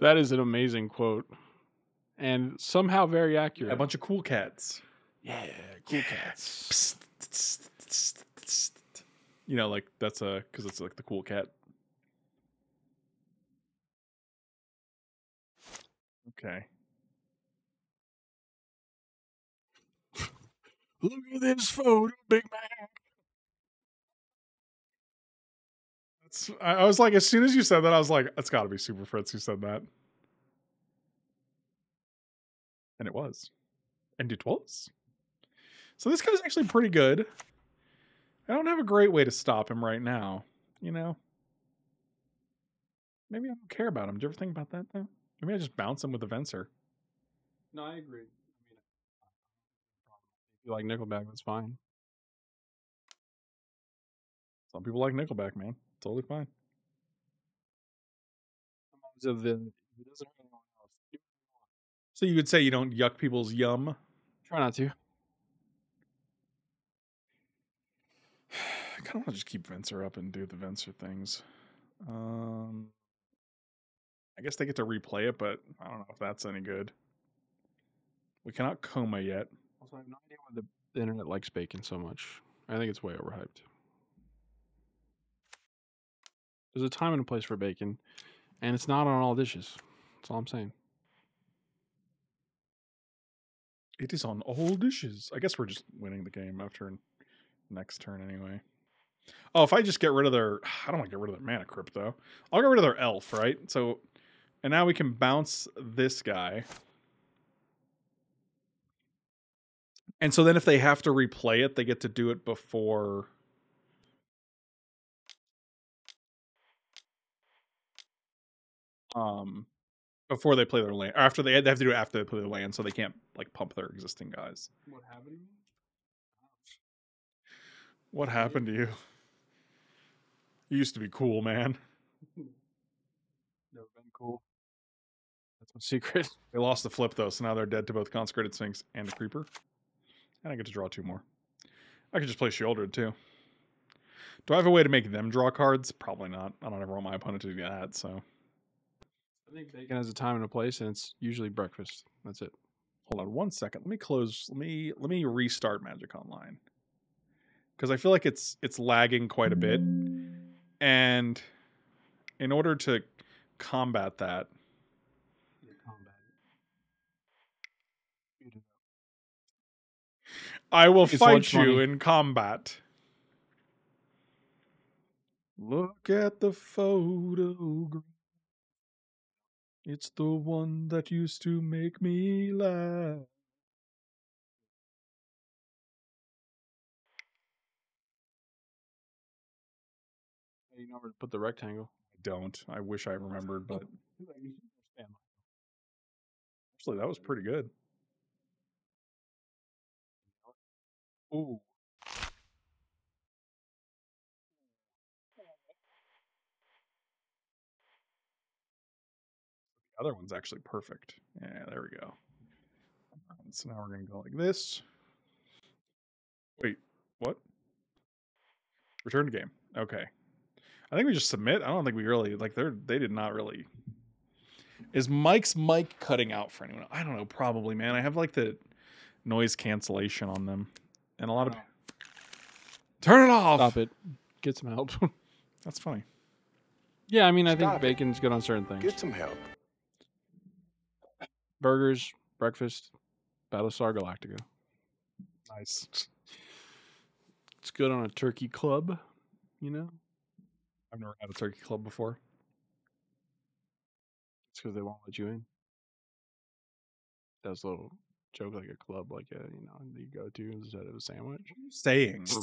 that is an amazing quote. And somehow very accurate. A bunch of cool cats. yeah, cool cats. You know, like that's a because it's like the cool cat. Okay. Look at this photo, Big Man. That's, I, I was like, as soon as you said that, I was like, it's got to be Super Fritz who said that. And it was. And it was. So this guy's actually pretty good. I don't have a great way to stop him right now. You know. Maybe I don't care about him. Do you ever think about that though? Maybe I just bounce him with the Venser. No, I agree. I mean, if uh, you like Nickelback, that's fine. Some people like Nickelback, man. Totally fine. So the it doesn't hurt anyone else, do what you want. So you would say you don't yuck people's yum? Try not to. I kind of want to just keep Venser up and do the Venser things. Um, I guess they get to replay it, but I don't know if that's any good. We cannot coma yet. Also, I have no idea why the, the internet likes bacon so much. I think it's way overhyped. There's a time and a place for bacon, and it's not on all dishes. That's all I'm saying. It is on all dishes. I guess we're just winning the game after next turn anyway. Oh, if I just get rid of their, I don't want to get rid of their mana crypt though. I'll get rid of their elf, right? So, and now we can bounce this guy. And so then if they have to replay it, they get to do it before. Um, before they play their land, or after they, they have to do it after they play their land, so they can't like pump their existing guys. What happened? What happened to you? You used to be cool, man. Never been cool. That's my secret. They lost the flip though, so now they're dead to both consecrated sphinx and a creeper. And I get to draw two more. I could just play shielded too. Do I have a way to make them draw cards? Probably not. I don't ever want my opponent to do that. So I think bacon has a time and a place, and it's usually breakfast. That's it. hold on one second. Let me close. Let me let me restart Magic Online because I feel like it's it's lagging quite a bit, and in order to combat that, I will It's fight you money. in combat. Look at the photograph. It's the one that used to make me laugh. You know where to put the rectangle. I don't. I wish I remembered, but actually, that was pretty good. Ooh. The other one's actually perfect. Yeah, there we go. Alright, So now we're going to go like this. Wait, what? Return to game. Okay. I think we just submit. I don't think we really like they're they did not really. Is Mike's mic cutting out for anyone? I don't know. Probably, man. I have like the noise cancellation on them, and a lot of. No. Turn it off. Stop it. Get some help. That's funny. yeah, I mean, I think it. bacon's good on certain things. Get some help. Burgers, breakfast, Battlestar Galactica. Nice. It's good on a turkey club, you know? I've never had a turkey club before. It's because they won't let you in. That's a little joke like a club, like a, you know, you go to instead of a sandwich. Saying.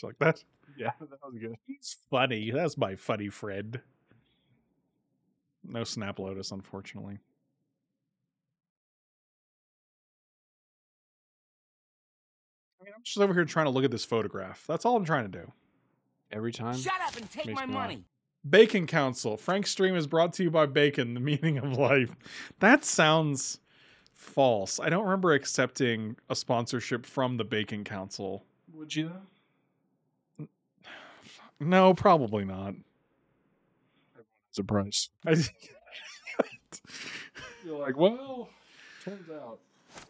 It's like that. yeah, that was good. He's funny. That's my funny friend. No Snap Lotus, unfortunately. I mean, I'm just over here trying to look at this photograph. That's all I'm trying to do. Every time. Shut up and take my me laugh. money. Bacon Council. Frank's stream is brought to you by Bacon, the meaning of life. That sounds false. I don't remember accepting a sponsorship from the Bacon Council. Would you? No, probably not. It's a price. You're like, well, turns out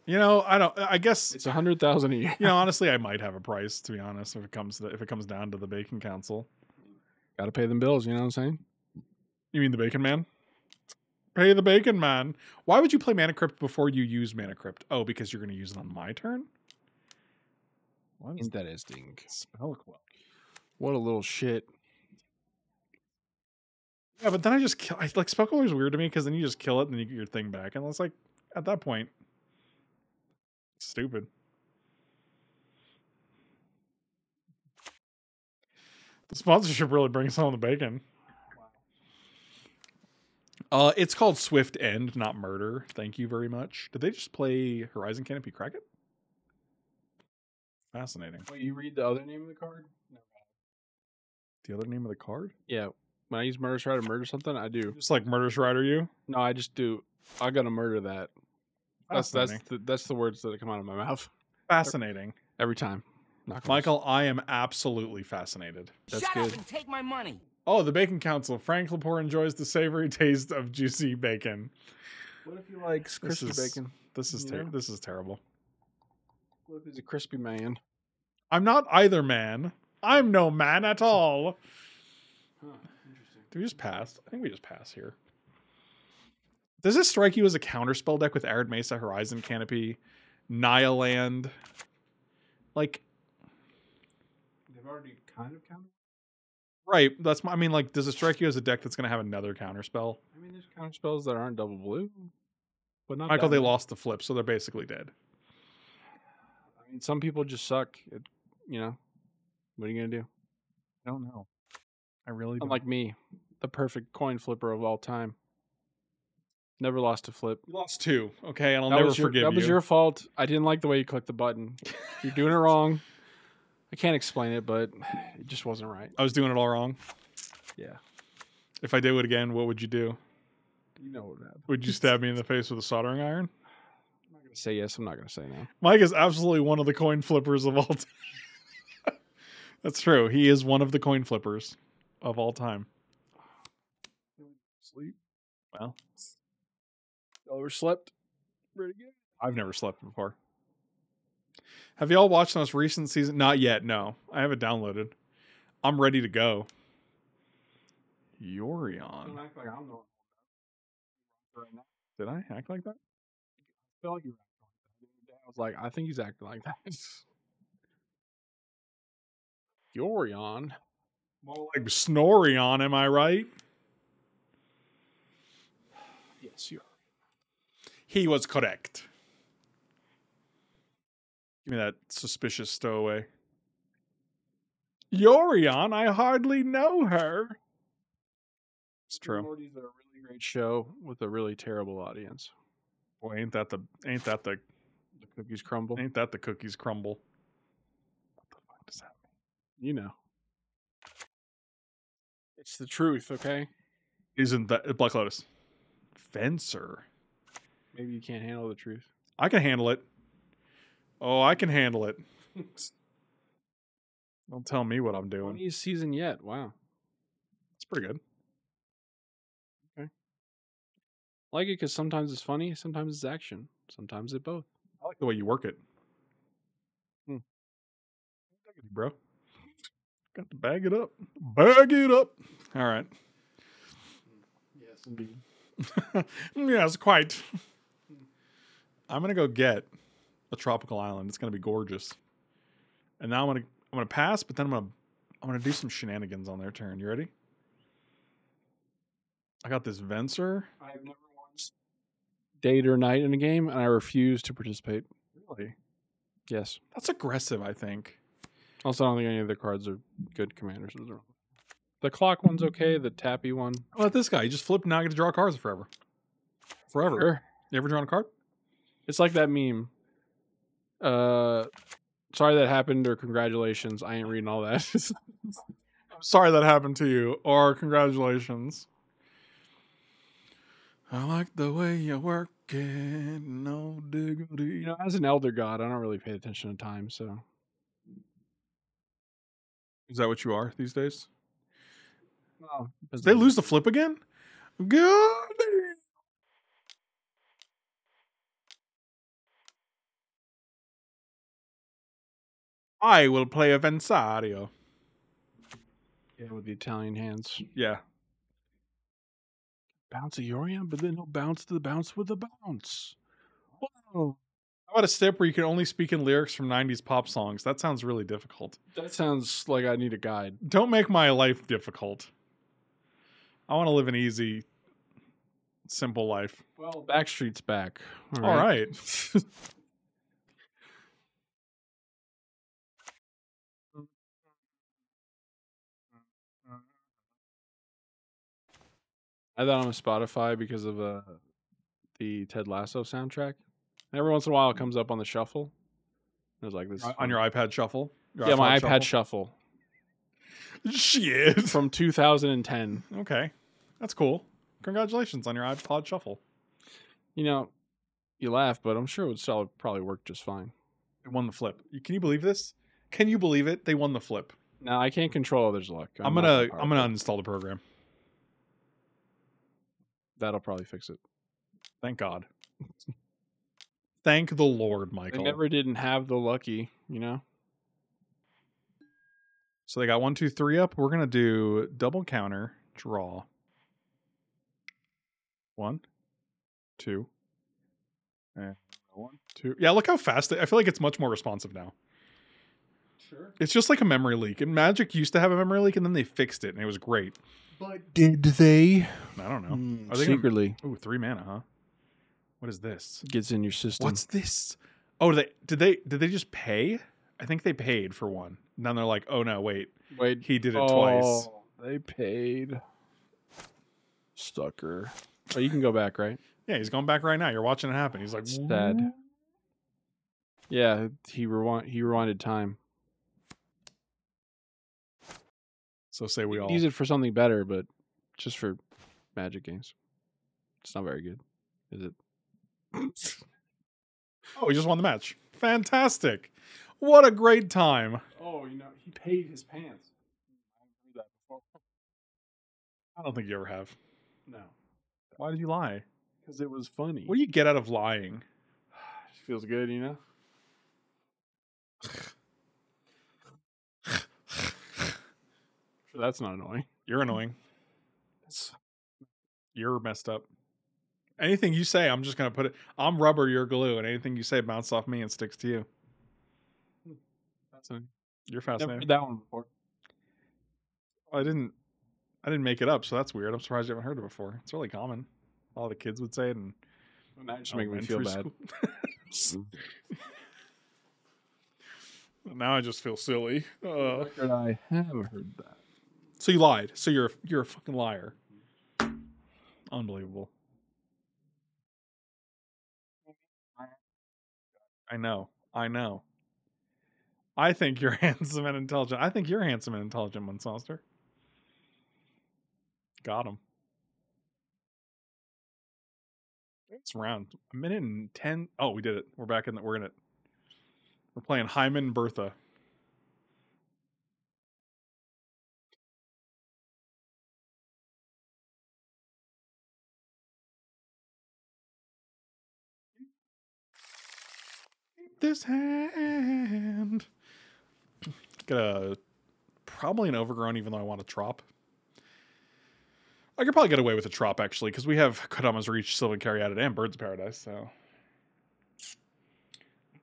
you know, I don't. I guess it's a hundred thousand a year. you know. Honestly, I might have a price to be honest if it comes to if it comes down to the Bacon Council. Got to pay them bills. You know what I'm saying? You mean the Bacon Man? Pay the Bacon Man. Why would you play Mana Crypt before you use Mana Crypt? Oh, because you're going to use it on my turn. What is Interesting. spell quell? What a little shit. Yeah, but then I just kill. I, like spell queller is weird to me because then you just kill it and then you get your thing back, and it's like at that point, stupid. The sponsorship really brings home the bacon. Uh, it's called Swift End, not Murder. Thank you very much. Did they just play Horizon Canopy Cracket? Fascinating. Wait, you read the other name of the card? No. The other name of the card? Yeah. When I use murder try to murder something, I do. Just like Murderous Rider, you? No, I just do. I gotta murder that. Oh, that's that's Fascinating. the, that's the words that come out of my mouth Fascinating. every time. Not. Michael, I am absolutely fascinated. That's Shut good. up and take my money. Oh, the Bacon Council. Frank Lepore enjoys the savory taste of juicy bacon. What if he likes crispy is- bacon? This is You ter- know? this is terrible. What if he's a crispy man? I'm not either man. I'm no man at all. Huh, interesting. Do we just pass? I think we just pass here. Does this strike you as a counterspell deck with Arid Mesa, Horizon Canopy, Nialand? Like, They've already kind of counted. right? That's my, I mean, like, does it strike you as a deck that's going to have another counterspell? I mean, there's counter spells that aren't double blue, but not. Michael, they many. lost the flip, so they're basically dead. I mean, some people just suck. At, you know, what are you gonna do? I don't know. I really don't. Unlike me, the perfect coin flipper of all time. Never lost a flip. you lost two, okay, and I'll that never your, forgive that you. That was your fault. I didn't like the way you clicked the button. You're doing it wrong. I can't explain it, but it just wasn't right. I was doing it all wrong. Yeah, If I did it again, what would you do? you know what happened. Would you stab me in the face with a soldering iron? I'm not gonna say yes. I'm not gonna say no. Mike is absolutely one of the coin flippers of all time. That's true. He is one of the coin flippers of all time. Sleep. Well, Y'all overslept. Pretty good. I've never slept before. Have y'all watched the most recent season? Not yet. No, I have it downloaded. I'm ready to go. Yorion. like I'm the one. Right now. Did I act like that? I feel like you acted like that. the other day. I was like, I think he's acting like that. Yorion. More like Snorion, am I right? Yes, you are. He was correct. Give me that suspicious stowaway. Yorion, I hardly know her. It's true. Morty's a really great show with a really terrible audience. Boy, ain't that the ain't that the The cookies crumble. ain't that the cookies crumble? What the fuck does that mean? You know. It's the truth, okay? Isn't that Black Lotus? Venser. Maybe you can't handle the truth. I can handle it. Oh, I can handle it. Don't tell me what I'm doing. Funniest season yet. Wow. It's pretty good. I like it because sometimes it's funny, sometimes it's action, sometimes it both. I like the way you work it. Hmm. Bro. Got to bag it up. Bag it up. All right. Yes, indeed. yes, quite. I'm gonna go get a tropical island. It's gonna be gorgeous. And now I'm gonna I'm gonna pass, but then I'm gonna I'm gonna do some shenanigans on their turn. You ready? I got this Venser. I've never once date or night in a game, and I refuse to participate. Really? Yes. That's aggressive, I think. Also, I don't think any of the cards are good commanders. The clock one's okay. The tappy one, How about this guy? You just flip and now I get to draw cards forever. Forever. Sure. You ever drawn a card? It's like that meme. Uh, sorry that happened, or congratulations. I ain't reading all that. I'm sorry that happened to you, or congratulations. I like the way you work it, no diggity. you know, as an elder god, I don't really pay attention to time. So Is that what you are these days? well, Did they lose the flip again? Good. I will play a Vensario. yeah, with the Italian hands. Yeah. Bounce a Yorion, but then he'll bounce to the bounce with the bounce. Whoa. How about a step where you can only speak in lyrics from 90s pop songs? That sounds really difficult. That sounds like I need a guide. Don't make my life difficult. I want to live an easy, simple life. Well, Backstreet's back. All right. All right. I thought on Spotify because of uh, the Ted Lasso soundtrack. And every once in a while, it comes up on the shuffle. I was like, "This On your iPod Shuffle. Your yeah, my iPod shuffle Shit. from 2010. Okay, that's cool. Congratulations on your iPod Shuffle. You know, you laugh, but I'm sure it would still probably work just fine. They won the flip. Can you believe this? Can you believe it? They won the flip. Now I can't control others' luck. I'm, not gonna I'm gonna uninstall the program. That'll probably fix it. Thank God. Thank the Lord, Michael. They Michael. never didn't have the lucky, you know. So they got one, two, three up. We're gonna do double counter draw. One, two, and one, two. Yeah, look how fast. They, I feel like it's much more responsive now. Sure. It's just like a memory leak. And Magic used to have a memory leak, and then they fixed it, and it was great. But did they? I don't know. Mm, Are they gonna- secretly Ooh, three mana, huh? What is this? gets in your system. What's this? Oh, they did they did they just pay? I think they paid for one. And then they're like, oh no, wait, Wait, he did it oh, twice. Oh, They paid. Sucker. Oh, you can go back, right? Yeah, he's going back right now. You're watching it happen. He's like, Sad. Yeah, he rewind. He rewinded time. So say we all. use it for something better, but just for magic games, it's not very good, is it? Oh, he just won the match. Fantastic! What a great time. Oh, you know, he paid his pants. I haven't heard that before. I don't think you ever have. No, Why did you lie? because it was funny. What do you get out of lying? feels good, you know. Sure, that's not annoying. You're annoying. You're messed up. Anything you say, I'm just gonna put it. I'm rubber, you're glue, and anything you say bounces off me and sticks to you. Hmm. That's You're fascinating. that one before. I didn't. I didn't make it up, so that's weird. I'm surprised you haven't heard it before. It's really common. All the kids would say it, and you're just oh, making me feel bad. Mm. now I just feel silly. Uh, I have heard that. so you lied. So you're you're a fucking liar. Hmm. Unbelievable. I know. I know. I think you're handsome and intelligent. I think you're handsome and intelligent, Monster. Got him. It's round. A minute and ten. Oh, we did it. We're back in the. We're in it. We're playing Hyman Bertha. This hand. Get a probably an overgrown, even though I want a trop. I could probably get away with a trop actually, because we have Kodama's Reach, Sylvan Caryatid, and Birds of Paradise. So,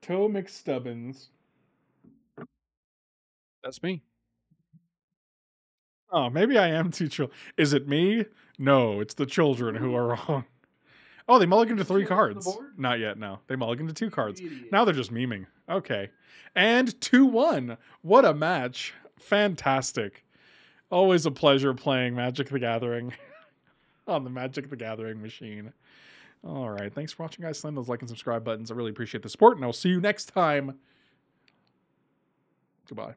Toe McStubbins. That's me. Oh, maybe I am too chill. Is it me? No, it's the children who mm. are wrong. Oh, they mulliganed to three Children on the cards. Not yet. No, they mulliganed to two cards. Idiot. Now they're just memeing. Okay. And 2 1. What a match. Fantastic. Always a pleasure playing Magic the Gathering on the Magic the Gathering machine. All right. Thanks for watching, guys. Slam those like and subscribe buttons. I really appreciate the support, and I'll see you next time. Goodbye.